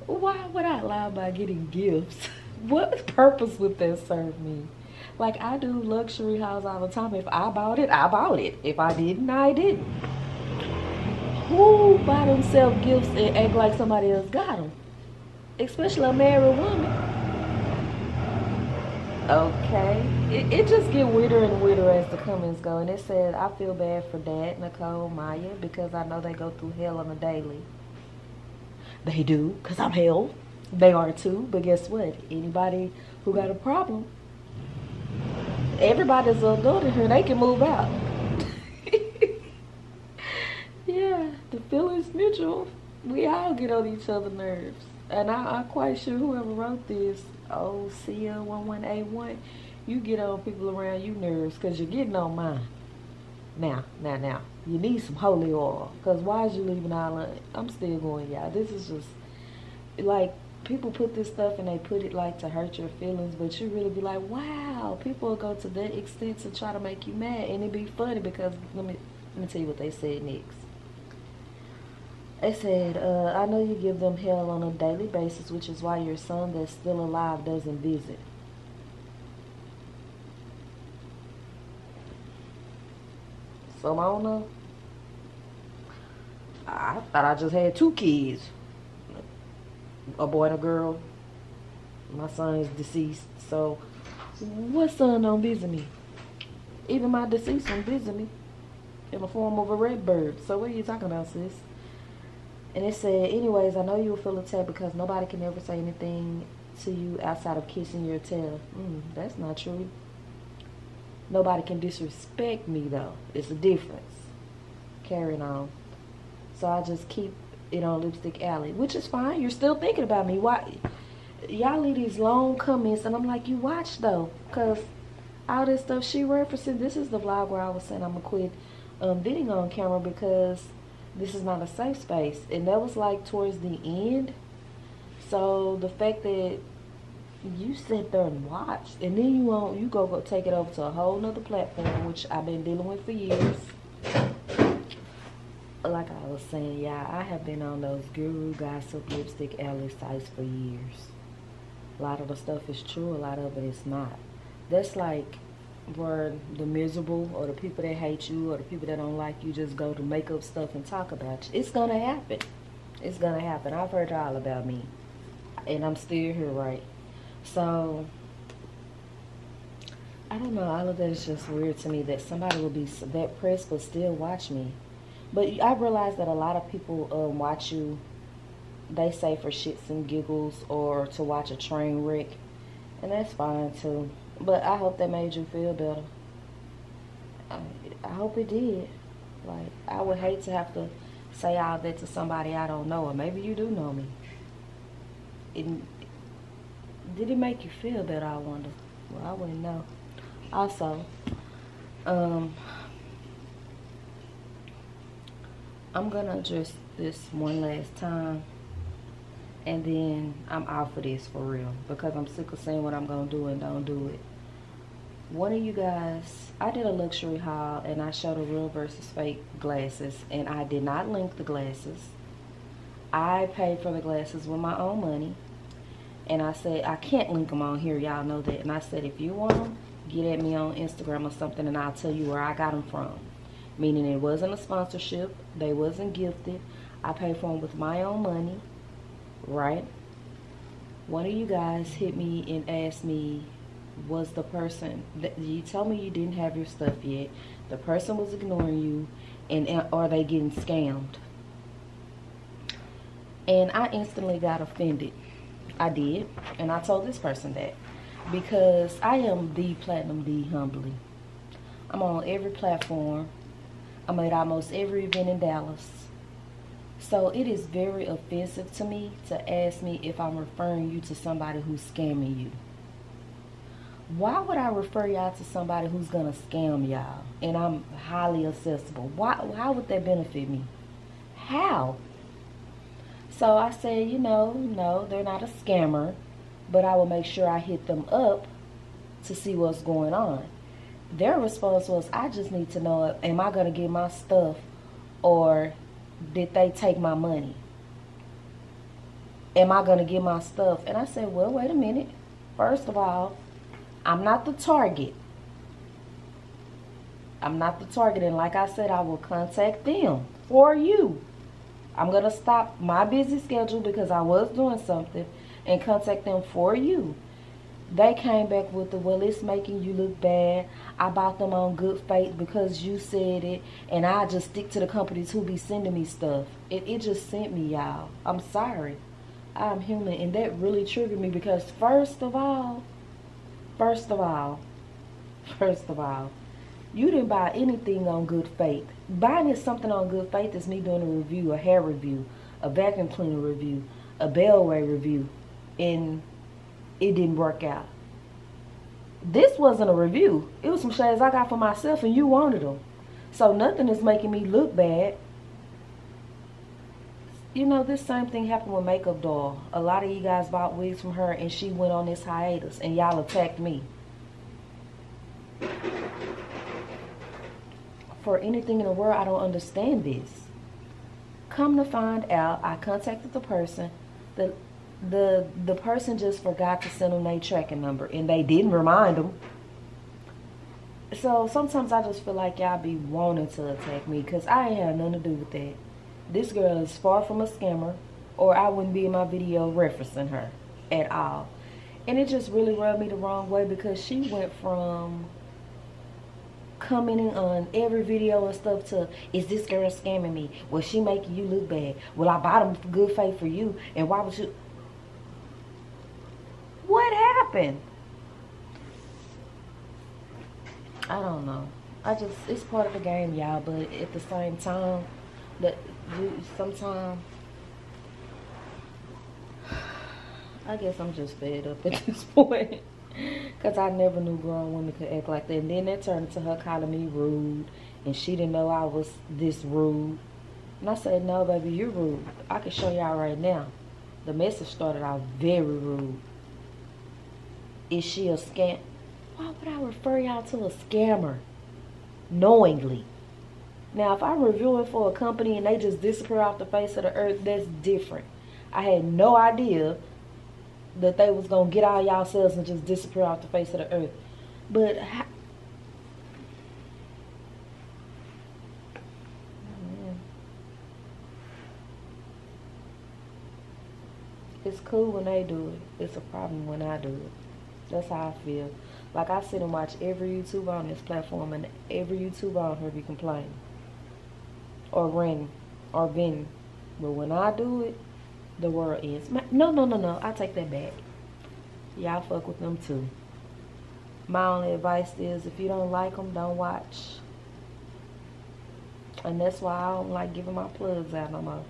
Speaker 2: why would I lie by getting gifts? *laughs* what purpose would that serve me? Like I do luxury house all the time. If I bought it, I bought it. If I didn't, I didn't. Who buy themselves gifts and act like somebody else got them? Especially a married woman. Okay. It, it just get weirder and weirder as the comments go. And it said, I feel bad for Dad, Nicole, Maya, because I know they go through hell on a daily. They do, because I'm hell. They are too. But guess what? Anybody who got a problem, everybody's a adult in here. They can move out. *laughs* yeah, the feeling's mutual. We all get on each other's nerves. And I, I'm quite sure whoever wrote this, oh, Cia11A1, you get on people around you nerves because you're getting on mine. Now, now, now, you need some holy oil. Because why is you leaving Ireland? I'm still going, y'all. This is just, like, people put this stuff and they put it, like, to hurt your feelings. But you really be like, wow, people go to that extent to try to make you mad. And it be funny because, let me, let me tell you what they said next. They said, uh, I know you give them hell on a daily basis, which is why your son that's still alive doesn't visit. So I thought I just had two kids. A boy and a girl. My son is deceased. So what son don't visit me? Even my deceased one visit me. In the form of a red bird. So what are you talking about, sis? And it said, anyways, I know you'll feel attacked because nobody can ever say anything to you outside of kissing your tail. Mm, that's not true. Nobody can disrespect me, though. It's a difference. Carrying on. So I just keep it on Lipstick Alley, which is fine. You're still thinking about me. Why? Y'all leave these long comments, and I'm like, you watch though, cause all this stuff she referencing. This is the vlog where I was saying I'm gonna quit um, on camera because this is not a safe space, and that was like towards the end. So the fact that you sit there and watch, and then you won't, you go, go take it over to a whole nother platform, which I've been dealing with for years like I was saying, yeah, I have been on those guru gossip lipstick alley sites for years. A lot of the stuff is true, a lot of it is not. That's like where the miserable or the people that hate you or the people that don't like you just go to make up stuff and talk about you. It's gonna happen. It's gonna happen. I've heard all about me. And I'm still here, right? So I don't know, all of that is just weird to me that somebody will be that pressed but still watch me. But I realize that a lot of people um, watch you, they say for shits and giggles or to watch a train wreck. And that's fine too. But I hope that made you feel better. I, I hope it did. Like, I would hate to have to say all that to somebody I don't know, or maybe you do know me. It, did it make you feel better, I wonder? Well, I wouldn't know. Also, um, I'm gonna address this one last time and then I'm out for this for real because I'm sick of saying what I'm gonna do and don't do it. One of you guys, I did a luxury haul and I showed a real versus fake glasses and I did not link the glasses. I paid for the glasses with my own money and I said I can't link them on here y'all know that. And I said if you want them get at me on Instagram or something and I'll tell you where I got them from. Meaning it wasn't a sponsorship they wasn't gifted. I paid for them with my own money right? One of you guys hit me and asked me was the person that you tell me you didn't have your stuff yet the person was ignoring you and are they getting scammed and I instantly got offended I did and I told this person that because I am the platinum D humbly I'm on every platform I'm at almost every event in Dallas. So it is very offensive to me to ask me if I'm referring you to somebody who's scamming you. Why would I refer y'all to somebody who's gonna scam y'all and I'm highly accessible? Why how would that benefit me? How? So I said, you know, no, they're not a scammer, but I will make sure I hit them up to see what's going on their response was, I just need to know, am I to get my stuff or did they take my money? Am I to get my stuff? And I said, well, wait a minute. First of all, I'm not the target. I'm not the target. And like I said, I will contact them for you. I'm going to stop my busy schedule because I was doing something and contact them for you. They came back with the, well, it's making you look bad. I bought them on good faith because you said it. And I just stick to the companies who be sending me stuff. It, it just sent me, y'all. I'm sorry. I'm human. And that really triggered me because first of all, first of all, first of all, you didn't buy anything on good faith. Buying something on good faith is me doing a review, a hair review, a vacuum cleaner review, a Bellway review. And it didn't work out. This wasn't a review. It was some shades I got for myself and you wanted them. So nothing is making me look bad. You know, this same thing happened with Makeup Doll. A lot of you guys bought wigs from her and she went on this hiatus and y'all attacked me. For anything in the world, I don't understand this. Come to find out, I contacted the person. The the the person just forgot to send them their tracking number and they didn't remind them so sometimes i just feel like y'all be wanting to attack me because i ain't had nothing to do with that this girl is far from a scammer or i wouldn't be in my video referencing her at all and it just really rubbed me the wrong way because she went from commenting on every video and stuff to is this girl scamming me was she making you look bad well i bought them good faith for you and why would you what happened? I don't know. I just it's part of the game, y'all. But at the same time, that sometimes I guess I'm just fed up at *laughs* this point. Cause I never knew grown women could act like that. And then that turned to her calling me rude and she didn't know I was this rude. And I said, No baby, you're rude. I can show y'all right now. The message started out very rude. Is she a scam? Why would I refer y'all to a scammer? Knowingly. Now, if I'm reviewing for a company and they just disappear off the face of the earth, that's different. I had no idea that they was gonna get all y'all selves and just disappear off the face of the earth. But it's cool when they do it. It's a problem when I do it. That's how I feel. Like I sit and watch every YouTuber on this platform and every YouTuber on here be complaining. Or ranting. Or venting. But when I do it, the world ends. My, no, no, no, no. I take that back. Y'all fuck with them too. My only advice is if you don't like them, don't watch. And that's why I don't like giving my plugs out no more.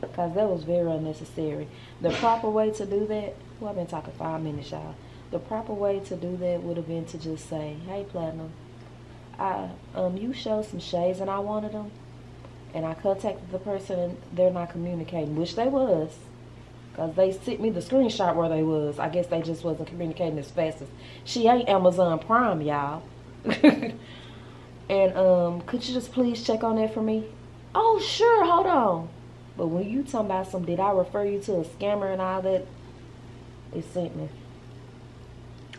Speaker 2: Because that was very unnecessary. The proper way to do that, well, I've been talking five minutes, y'all. The proper way to do that would have been to just say, hey, Platinum, I, um, you showed some shades and I wanted them. And I contacted the person and they're not communicating, which they was. Because they sent me the screenshot where they was. I guess they just wasn't communicating as fast as... She ain't Amazon Prime, y'all. *laughs* and um, could you just please check on that for me? Oh, sure, hold on. But when you talking about some, did I refer you to a scammer and all that? It sent me.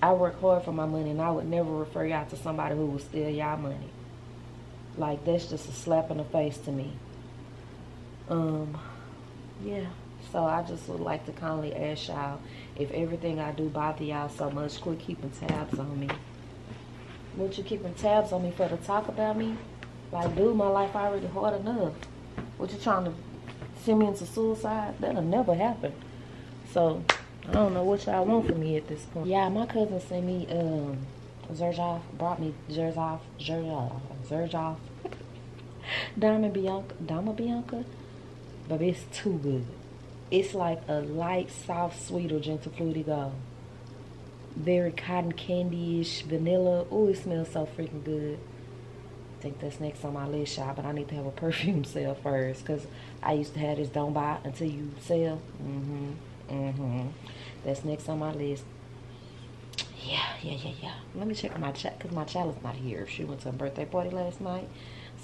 Speaker 2: I work hard for my money and I would never refer y'all to somebody who will steal y'all money. Like, that's just a slap in the face to me. Um, yeah. So I just would like to kindly ask y'all, if everything I do bother y'all so much, quit keeping tabs on me. What you keeping tabs on me for to talk about me? Like, dude, my life already hard enough. What you trying to send me into suicide? That'll never happen. So, I don't know what y'all want from me at this point. Yeah, my cousin sent me, um, Xerjoff, brought me Xerjoff, Xerjoff, Xerjoff, Diamond Bianca, Diamond Bianca, but it's too good. It's like a light, soft, sweet, or gentle fruity gold. Very cotton candy-ish, vanilla. Oh, it smells so freaking good. I think that's next on my list, shop, but I need to have a perfume *laughs* sale first because I used to have this don't buy until you sell. Mm-hmm. Mm-hmm. That's next on my list. Yeah, yeah, yeah, yeah. Let me check my chat because my child is not here. She went to a birthday party last night.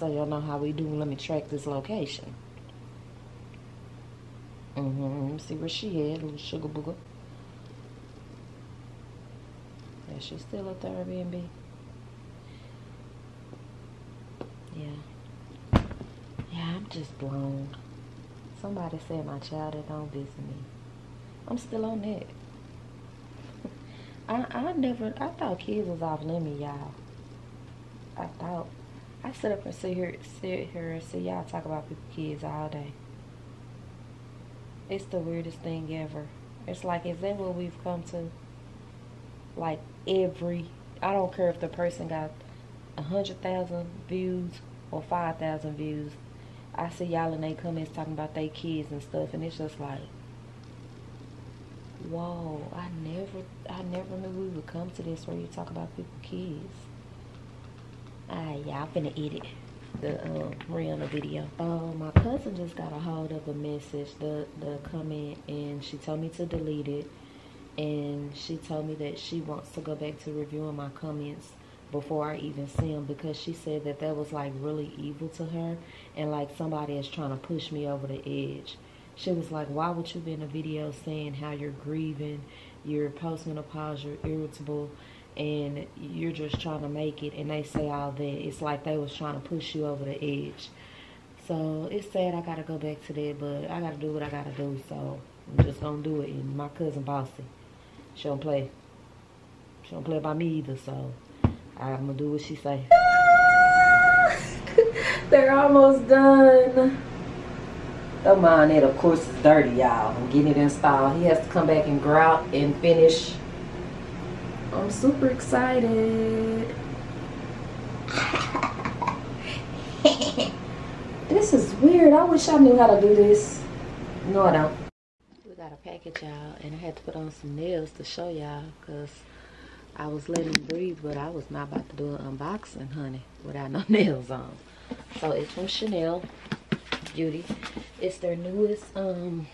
Speaker 2: So y'all know how we do. Let me track this location. Mm-hmm. Let me see where she at. Little sugar booger. Yeah, she's still at the Airbnb. Yeah. Yeah, I'm just blown. Somebody said my child that don't visit me. I'm still on that. *laughs* I I never I thought kids was off limit, y'all. I thought I sit up and sit here sit here and see y'all talk about people kids all day. It's the weirdest thing ever. It's like is that what we've come to? Like every I don't care if the person got a hundred thousand views or five thousand views. I see y'all in their comments talking about their kids and stuff and it's just like Whoa, I never I never knew we would come to this where you talk about people kids. Alright, y'all finna eat it. The um Rihanna video. Oh, my cousin just got a hold of a message, the the comment and she told me to delete it and she told me that she wants to go back to reviewing my comments before I even see them because she said that that was like really evil to her and like somebody is trying to push me over the edge she was like, why would you be in a video saying how you're grieving, you're postmenopause, you're irritable, and you're just trying to make it, and they say all that. It's like they was trying to push you over the edge. So it's sad I got to go back to that, but I got to do what I got to do, so I'm just going to do it. And my cousin Bossy, she don't play. She don't play by me either, so I'm going to do what she say. *laughs* They're almost done. Don't mind it, of course it's dirty, y'all. I'm getting it installed. He has to come back and grout and finish. I'm super excited. this is weird. I wish I knew how to do this. No, I don't. We got a package, y'all, and I had to put on some nails to show y'all because I was letting it breathe, but I was not about to do an unboxing, honey, without no *laughs* nails on. So it's from Chanel Beauty. It's their newest um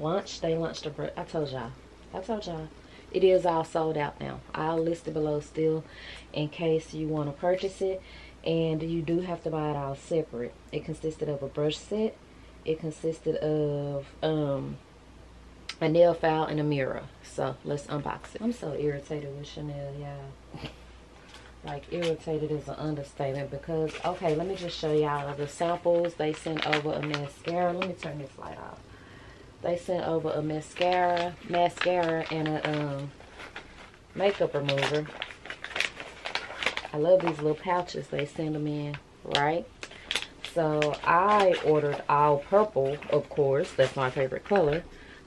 Speaker 2: launch. They launched a, I told y'all, I told y'all, it is all sold out now. I'll list it below still in case you want to purchase it. And you do have to buy it all separate. It consisted of a brush set. It consisted of um a nail file and a mirror so let's unbox it i'm so irritated with chanel y'all *laughs* like irritated is an understatement because okay let me just show y'all the samples they sent over a mascara let me turn this light off they sent over a mascara mascara and a um, makeup remover i love these little pouches they send them in right so i ordered all purple of course that's my favorite color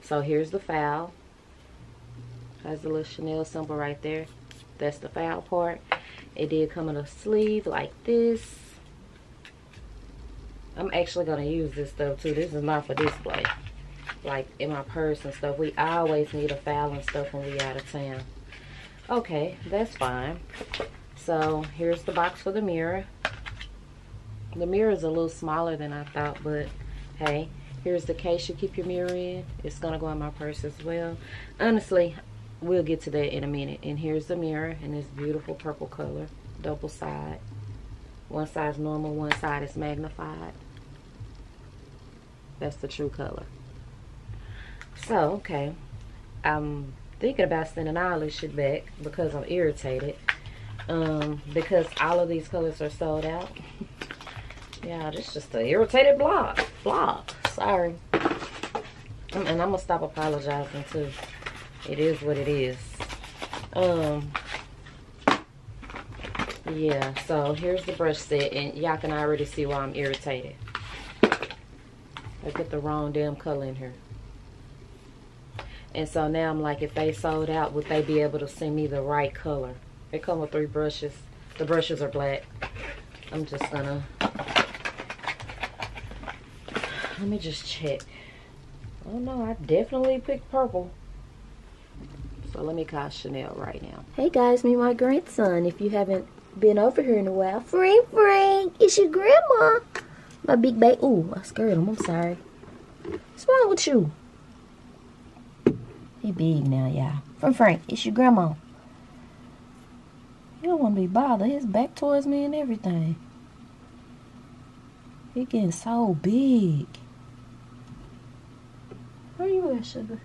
Speaker 2: so here's the foul. Has the little Chanel symbol right there. That's the foul part. It did come in a sleeve like this. I'm actually going to use this stuff too. This is not for display. Like in my purse and stuff. We always need a file and stuff when we out of town. Okay, that's fine. So here's the box for the mirror. The mirror is a little smaller than I thought, but hey, Here's the case you keep your mirror in. It's to go in my purse as well. Honestly, we'll get to that in a minute. And here's the mirror in this beautiful purple color. Double side. One side is normal, one side is magnified. That's the true color. So, okay. I'm thinking about sending all this shit back because I'm irritated. Um, because all of these colors are sold out. *laughs* yeah, this is just an irritated blog. Blog sorry. And I'm gonna stop apologizing too. It is what it is. Um yeah, so here's the brush set and y'all can already see why I'm irritated. I put the wrong damn color in here. And so now I'm like, if they sold out, would they be able to send me the right color? They come with three brushes. The brushes are black. I'm just gonna let me just check. Oh no, I definitely picked purple. So let me call Chanel right now.
Speaker 3: Hey guys, me my grandson. If you haven't been over here in a while. Frank, Frank, it's your grandma. My big baby. Ooh, I scared him. I'm sorry. What's wrong with you? He big now, y'all. From Frank, it's your grandma. You don't want to be bothered. His back towards me and everything. He getting so big. Where you at, sugar?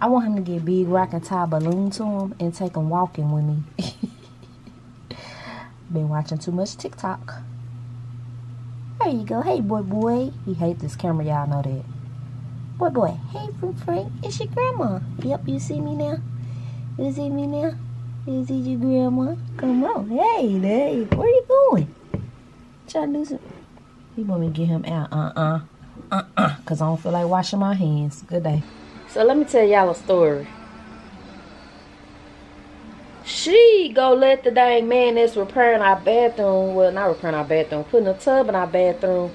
Speaker 3: I want him to get big where I can tie a balloon to him and take him walking with me. *laughs* Been watching too much TikTok. There you go. Hey, boy, boy. He hates this camera. Y'all know that. Boy, boy. Hey, Frank, Frank. It's your grandma. Yep, you see me now? You see me now? You see your grandma? Come on. Hey, hey. Where you going? Try to do some... He want me to get him out. Uh-uh uh-uh, because I don't feel like washing my hands. Good day.
Speaker 2: So let me tell y'all a story. She go let the dang man that's repairing our bathroom, well, not repairing our bathroom, putting a tub in our bathroom.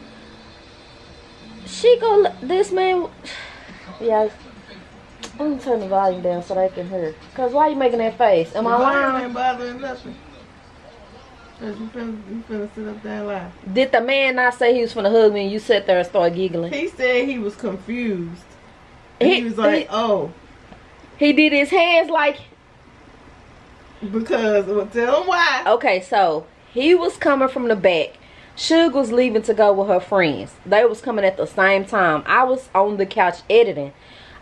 Speaker 2: She go, this man, *sighs* yeah, let me turn the volume down so they can hear. Because why you making that face? Am I lying? Nothing.
Speaker 4: Cause you finna, you finna sit up there and lie.
Speaker 2: Did the man not say he was finna hug me and you sat there and start giggling?
Speaker 4: He said he was confused. He, he was like, he, oh.
Speaker 2: He did his hands like.
Speaker 4: Because, well, tell him why.
Speaker 2: Okay, so he was coming from the back. Suge was leaving to go with her friends. They was coming at the same time. I was on the couch editing.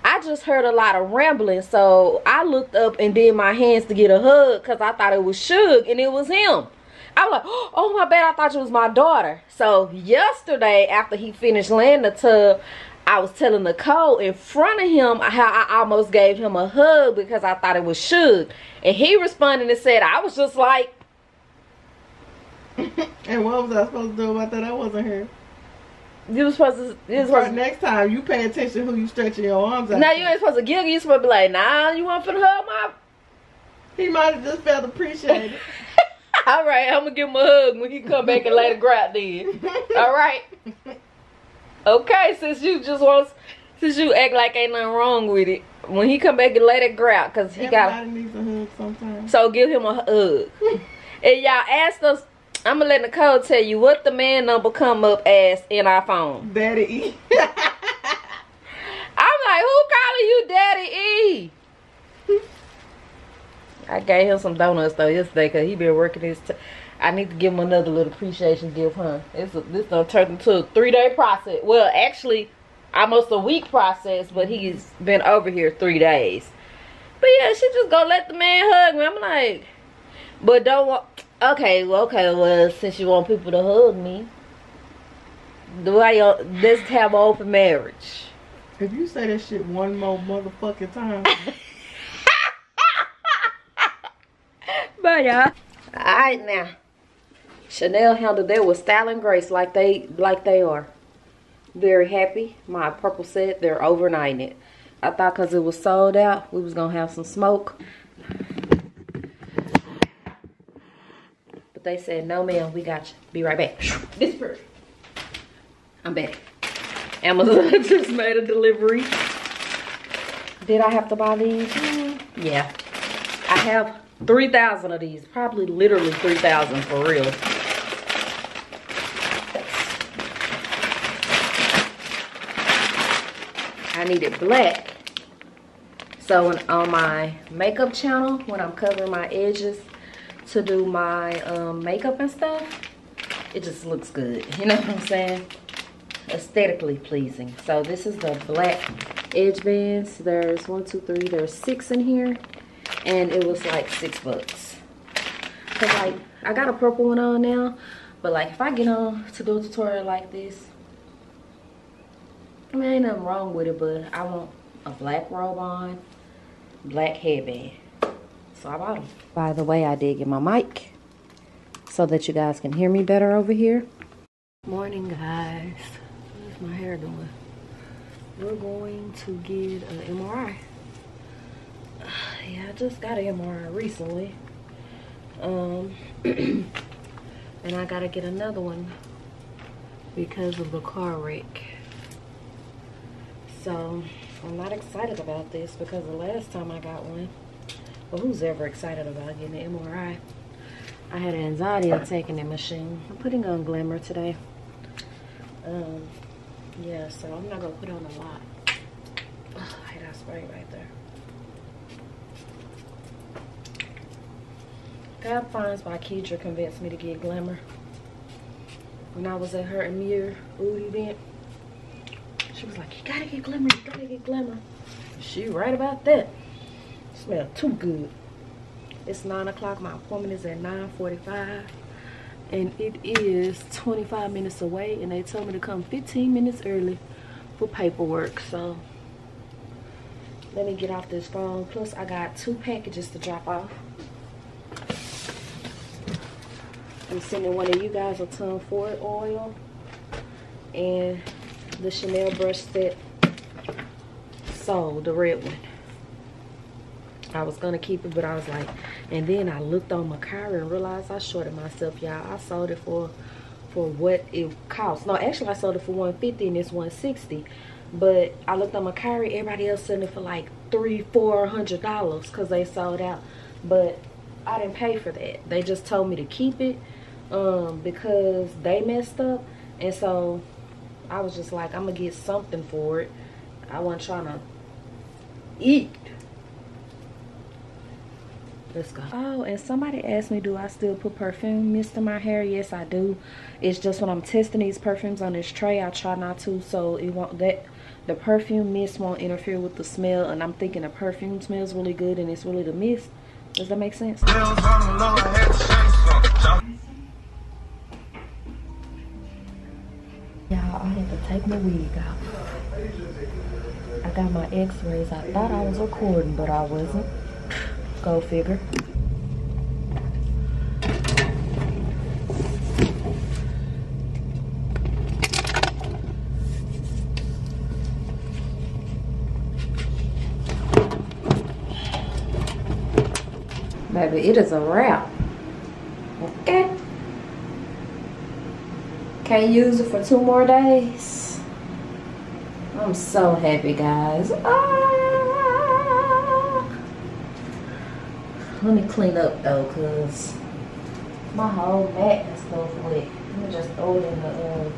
Speaker 2: I just heard a lot of rambling, so I looked up and did my hands to get a hug because I thought it was Suge and it was him. I was like, *gasps* oh my bad, I thought it was my daughter. So yesterday, after he finished laying the tub, I was telling Nicole in front of him how I almost gave him a hug because I thought it was Suge. And he responded and said, I was just like. *laughs*
Speaker 4: and what was I supposed to do about that? I wasn't here.
Speaker 2: You were supposed to. You was supposed
Speaker 4: next time, you pay attention who you stretching your arms out.
Speaker 2: Now you ain't supposed to giggle. You supposed to be like, nah, you want for the hug my.
Speaker 4: He might have just felt appreciated. *laughs* *laughs*
Speaker 2: All right, I'm gonna give him a hug when he come back and lay the grout then. All right. Okay, since you just want Since you act like ain't nothing wrong with it, when he come back and let it grout, cause he got.
Speaker 5: Everybody needs a hug sometimes.
Speaker 2: So give him a hug. and y'all asked us. I'm gonna let Nicole tell you what the man number come up as in our phone.
Speaker 5: Daddy E. *laughs*
Speaker 2: I'm like, who calling you Daddy E? I gave him some donuts though yesterday because he been working his. T- I need to give him another little appreciation gift, huh? It's a, this done turned into a three day process. Well, actually, almost a week process, but he's been over here three days. But yeah, she just gonna let the man hug me. I'm like, but don't want. Okay, well, okay, well, since you want people to hug me, do I? uh, Let's have an open marriage.
Speaker 5: If you say that shit one more motherfucking time, *laughs*
Speaker 2: but y'all. Alright now. Chanel handled that with style and grace like they like they are. Very happy. My purple set, they're overnighting it. I thought because it was sold out, we was going to have some smoke. But they said, no ma'am, we got you. Be right back. Disappear. I'm back. Amazon *laughs* just made a delivery. Did I have to buy these? Yeah. I have 3,000 of these. Probably literally 3,000 for real. I needed black. So on my makeup channel, when I'm covering my edges to do my um, makeup and stuff, it just looks good. *laughs* You know what I'm saying? Aesthetically pleasing. So this is the black edge bands. There's one, two, three. There's six in here and it was like six bucks. Cause like I got a purple one on now, but like if I get on to do a tutorial like this, I mean ain't nothing wrong with it, but I want a black robe on, black headband. So I bought them. By the way, I did get my mic so that you guys can hear me better over here. Morning guys. How's my hair doing? We're going to get an MRI *sighs* yeah, I just got an MRI recently. Um, *clears throat* and I gotta get another one because of the car wreck. So, I'm not excited about this because the last time I got one, well, who's ever excited about getting an MRI? I had an anxiety attack in that machine. I'm putting on Glamour today. Um, yeah, so I'm not gonna put on a lot. *sighs* I hate that spray right there. Fab Finds by Kedra convinced me to get Glamour. When I was at her Amir Oud event, she was like, you gotta get Glamour, you gotta get Glamour. She right about that. Smell too good. It's 9 o'clock. My appointment is at 9.45. And it is 25 minutes away. And they told me to come 15 minutes early for paperwork. So, let me get off this phone. Plus, I got two packages to drop off. I'm sending one of you guys a Tom Ford oil and the Chanel brush set sold, the red one. I was gonna keep it, but I was like, and then I looked on Mercari and realized I shorted myself, y'all. I sold it for for what it cost. No, actually I sold it for 150 and it's 160. But I looked on Mercari, everybody else selling it for like three, four hundred dollars because they sold out. But I didn't pay for that. They just told me to keep it um, because they messed up. And so I was just like, I'm to get something for it. I wasn't trying to eat. Let's go. Oh, and somebody asked me, do I still put perfume mist in my hair? Yes, I do. It's just when I'm testing these perfumes on this tray, I try not to. So it won't, that the perfume mist won't interfere with the smell. And I'm thinking the perfume smells really good and it's really the mist. Does that make sense? Y'all, I had to take my wig off. I got my x-rays. I thought I was recording, but I wasn't. Go figure. Baby, it is a wrap. Okay. Can't use it for two more days. I'm so happy, guys. Ah. Let me clean up though, cause my whole mat and stuff wet. Let me just throw it in the uh,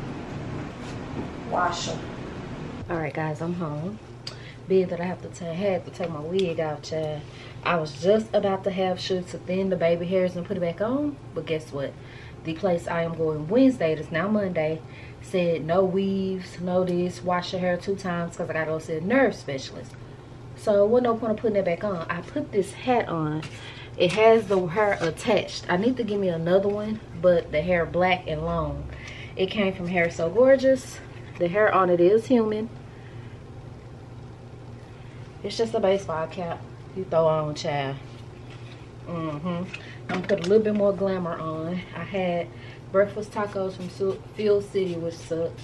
Speaker 2: washer. All right, guys, I'm home. Being that I have to take, had to take my wig out, child. I was just about to have Sugar to thin the baby hairs and put it back on, but guess what? The place I am going Wednesday, it's now Monday, said no weaves, no this, wash your hair two times because I got to go see a nerve specialist. So what no point of putting it back on. I put this hat on. It has the hair attached. I need to give me another one, but the hair black and long. It came from Hair So Gorgeous. The hair on it is human. It's just a baseball cap you throw on, child. Mm-hmm. I'm gonna put a little bit more glamour on. I had breakfast tacos from Fuel City, which sucked.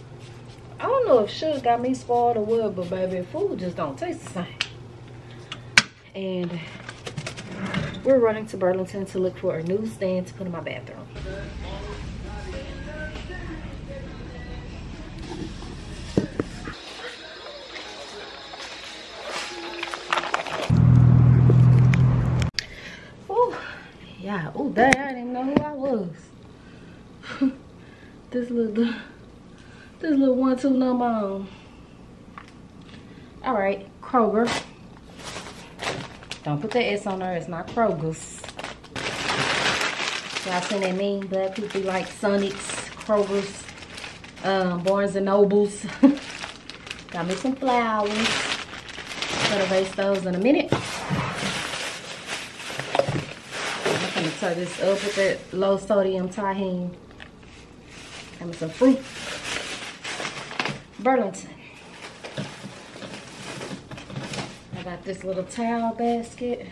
Speaker 2: I don't know if sugar got me spoiled or what, but baby, food just don't taste the same. And we're running to Burlington to look for a new stand to put in my bathroom. Oh, yeah. Oh, dang, I didn't even know who I was. *laughs* this little, this little one, two number. All right, Kroger. Don't put the S on there. It's not Kroger's. Y'all seen that meme? Black people like Sonic's, Kroger's, um, Barnes and Nobles. *laughs* Got me some flowers. Gonna base those in a minute. So this up with that low sodium Tajín. And some fruit. Burlington. I got this little towel basket.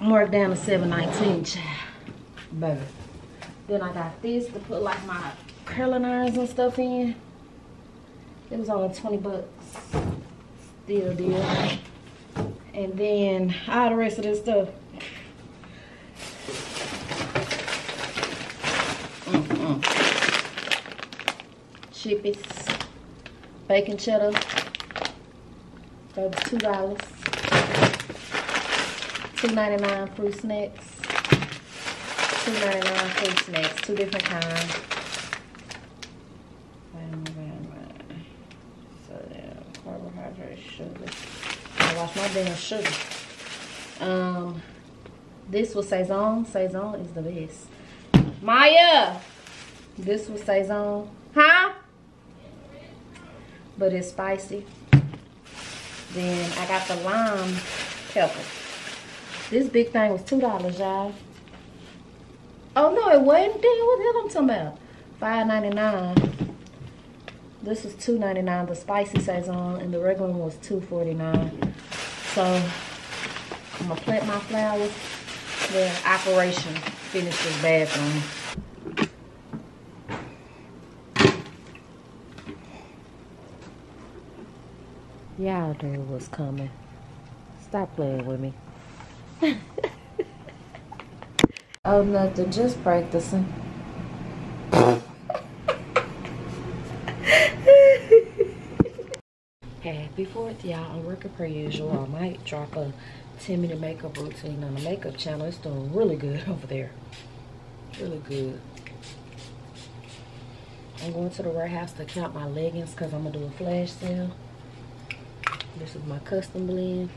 Speaker 2: Marked down to 719 child. Baby. Then I got this to put like my curling irons and stuff in. It was only 20 bucks. Still deal and then all the rest of this stuff. Mm -mm. Chippies, bacon cheddar, that's two dollars. Two ninety nine fruit snacks. Two ninety nine fruit snacks, two different kinds. So yeah, carbohydrate, sugar I wash my damn sugar. Um, this was Sazón. Sazón is the best. Maya! This was Sazón. Huh? But it's spicy. Then I got the lime pepper. This big thing was $2, y'all. Oh, no, it wasn't. Damn, what the hell I'm talking about? Five ninety nine. This is two ninety nine. The spicy Sazón, and the regular one was two forty nine. So I'm gonna plant my flowers. Then operation finish this bathroom. Y'all knew was coming. Stop playing with me. *laughs* oh, nothing. Just practicing. *laughs* Happy 4th, y'all. I'm working per usual. I might drop a 10 minute makeup routine on the makeup channel. It's doing really good *laughs* over there. Really good. I'm going to the warehouse to count my leggings because I'm going to do a flash sale. This is my custom blend.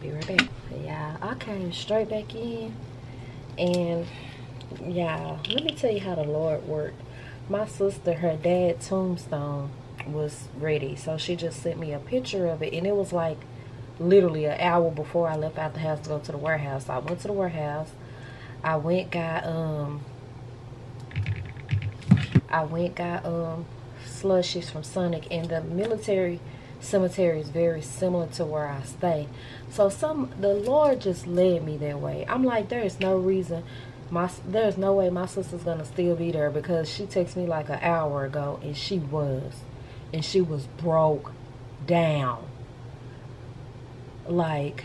Speaker 2: Be right back. Yeah, I came straight back in. And, yeah, let me tell you how the Lord worked my sister, her dad tombstone was ready. So she just sent me a picture of it. And it was like literally an hour before I left out the house to go to the warehouse. So I went to the warehouse. I went got um I went got um slushies from Sonic and the military cemetery is very similar to where I stay. So some the Lord just led me that way. I'm like there is no reason my there's no way my sister's gonna still be there because she texted me like an hour ago and she was and she was broke down like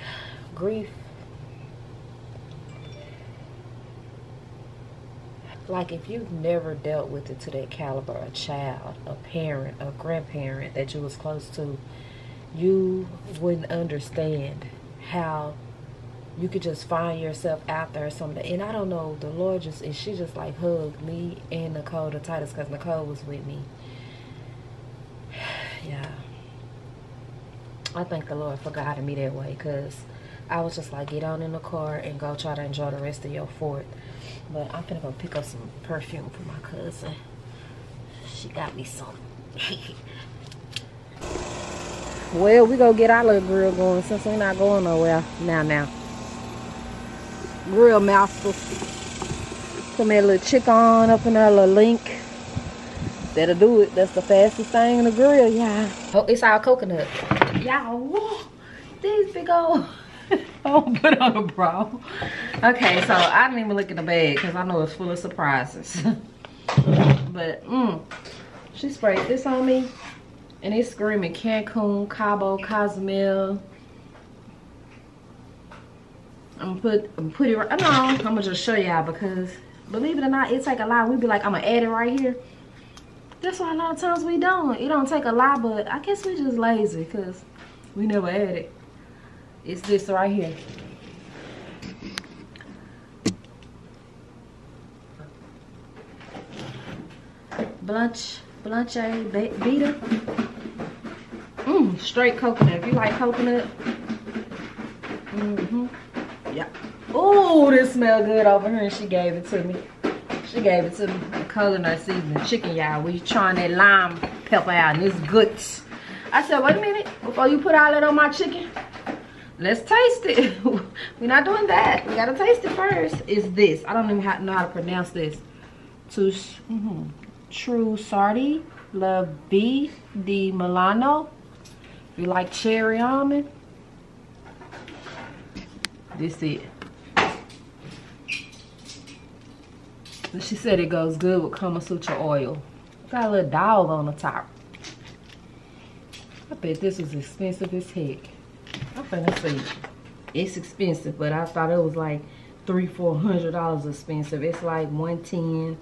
Speaker 2: grief like if you've never dealt with it to that caliber, a child, a parent, a grandparent that you was close to, you wouldn't understand how you could just find yourself out there something. And I don't know, the Lord just, and she just like hugged me and Nicole the titus because Nicole was with me. *sighs* yeah. I thank the Lord for guiding me that way because I was just like, get on in the car and go try to enjoy the rest of your fort. But I'm gonna go pick up some perfume for my cousin. She got me some. *laughs* well, we go get our little grill going since we're not going nowhere now now. Grill mouthful. Put me a little chicken on up in there, little link. That'll do it. That's the fastest thing in the grill, yeah. Oh, it's our coconut. Y'all, these big old *laughs* oh, put on a bra. Okay, so I didn't even look in the bag because I know it's full of surprises. *laughs* but, mm, she sprayed this on me. And it's screaming Cancun, Cabo, Cozumel. I'm put, I'm put it right, no, I'm gonna just show y'all because believe it or not, it take a lot. We'd be like, I'm gonna add it right here. That's why a lot of times we don't. It don't take a lot, but I guess we just lazy because we never add it. It's this right here. Blanche, Blanche Vita. Mmm, straight coconut. If you like coconut. Mm-hmm. Yeah. Oh, this smell good over here. And she gave it to me. She gave it to me. The culinary seasoning chicken, y'all. We trying that lime pepper out, and it's good. I said, wait a minute. Before you put all that on my chicken, let's taste it. *laughs* We're not doing that. We gotta taste it first. Is this? I don't even know how to pronounce this. Tus, mm -hmm. True Sardi Le Vie di Milano. You like cherry almond, this it. she said it goes good with Kama Sutra oil. Got a little dog on the top. I bet this was expensive as heck. I'm finna see. It's expensive, but I thought it was like three, four hundred dollars expensive. It's like one ten.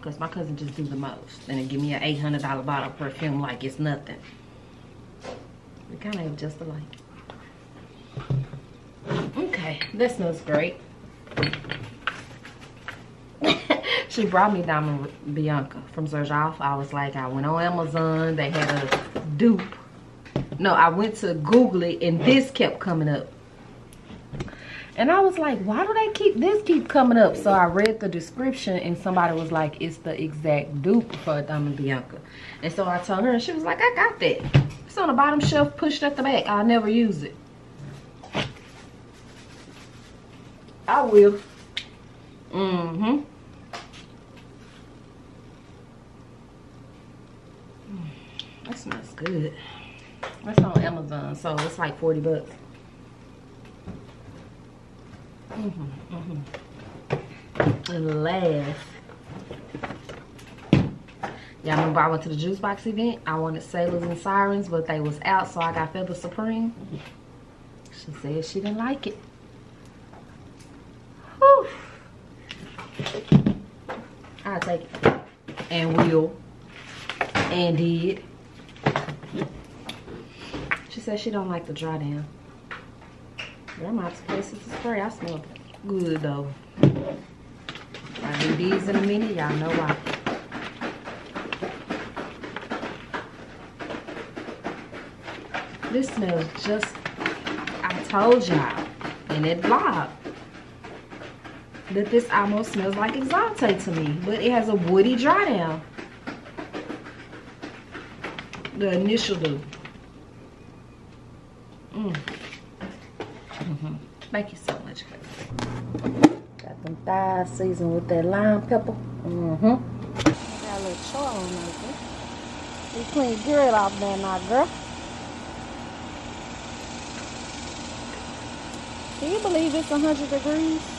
Speaker 2: Cause my cousin just do the most. And then give me an eight hundred dollar bottle of perfume like it's nothing. We kinda just alike. Okay, that smells great. *laughs* she brought me Diamond Bianca from Xerjoff. I was like, I went on Amazon. They had a dupe. No, I went to Google it and this kept coming up. And I was like, why do they keep this keep coming up? So I read the description and somebody was like, it's the exact dupe for Diamond Bianca. And so I told her and she was like, I got that. It's on the bottom shelf pushed at the back. I'll never use it. I will. Mm-hmm. That smells good. That's on Amazon, so it's like 40 bucks. Mm -hmm, mm -hmm. And last, y'all remember I went to the juice box event? I wanted Sailors and Sirens, but they was out, so I got Feather Supreme. She said she didn't like it. Whew. I'll take it. And will. And did. She she don't like the dry down. But I'm out place this spray. I smell good though. I do these in a minute. Y'all know why. This smells just, I told y'all in that vlog that this almost smells like Exolte to me. But it has a woody dry down. The initial do. Mm. Mm -hmm. Thank you so much, Got them thighs seasoned with that lime pepper. Mm-hmm. Got a little char on there. We clean grill off there now, girl. Can you believe it's 100 degrees? Yep.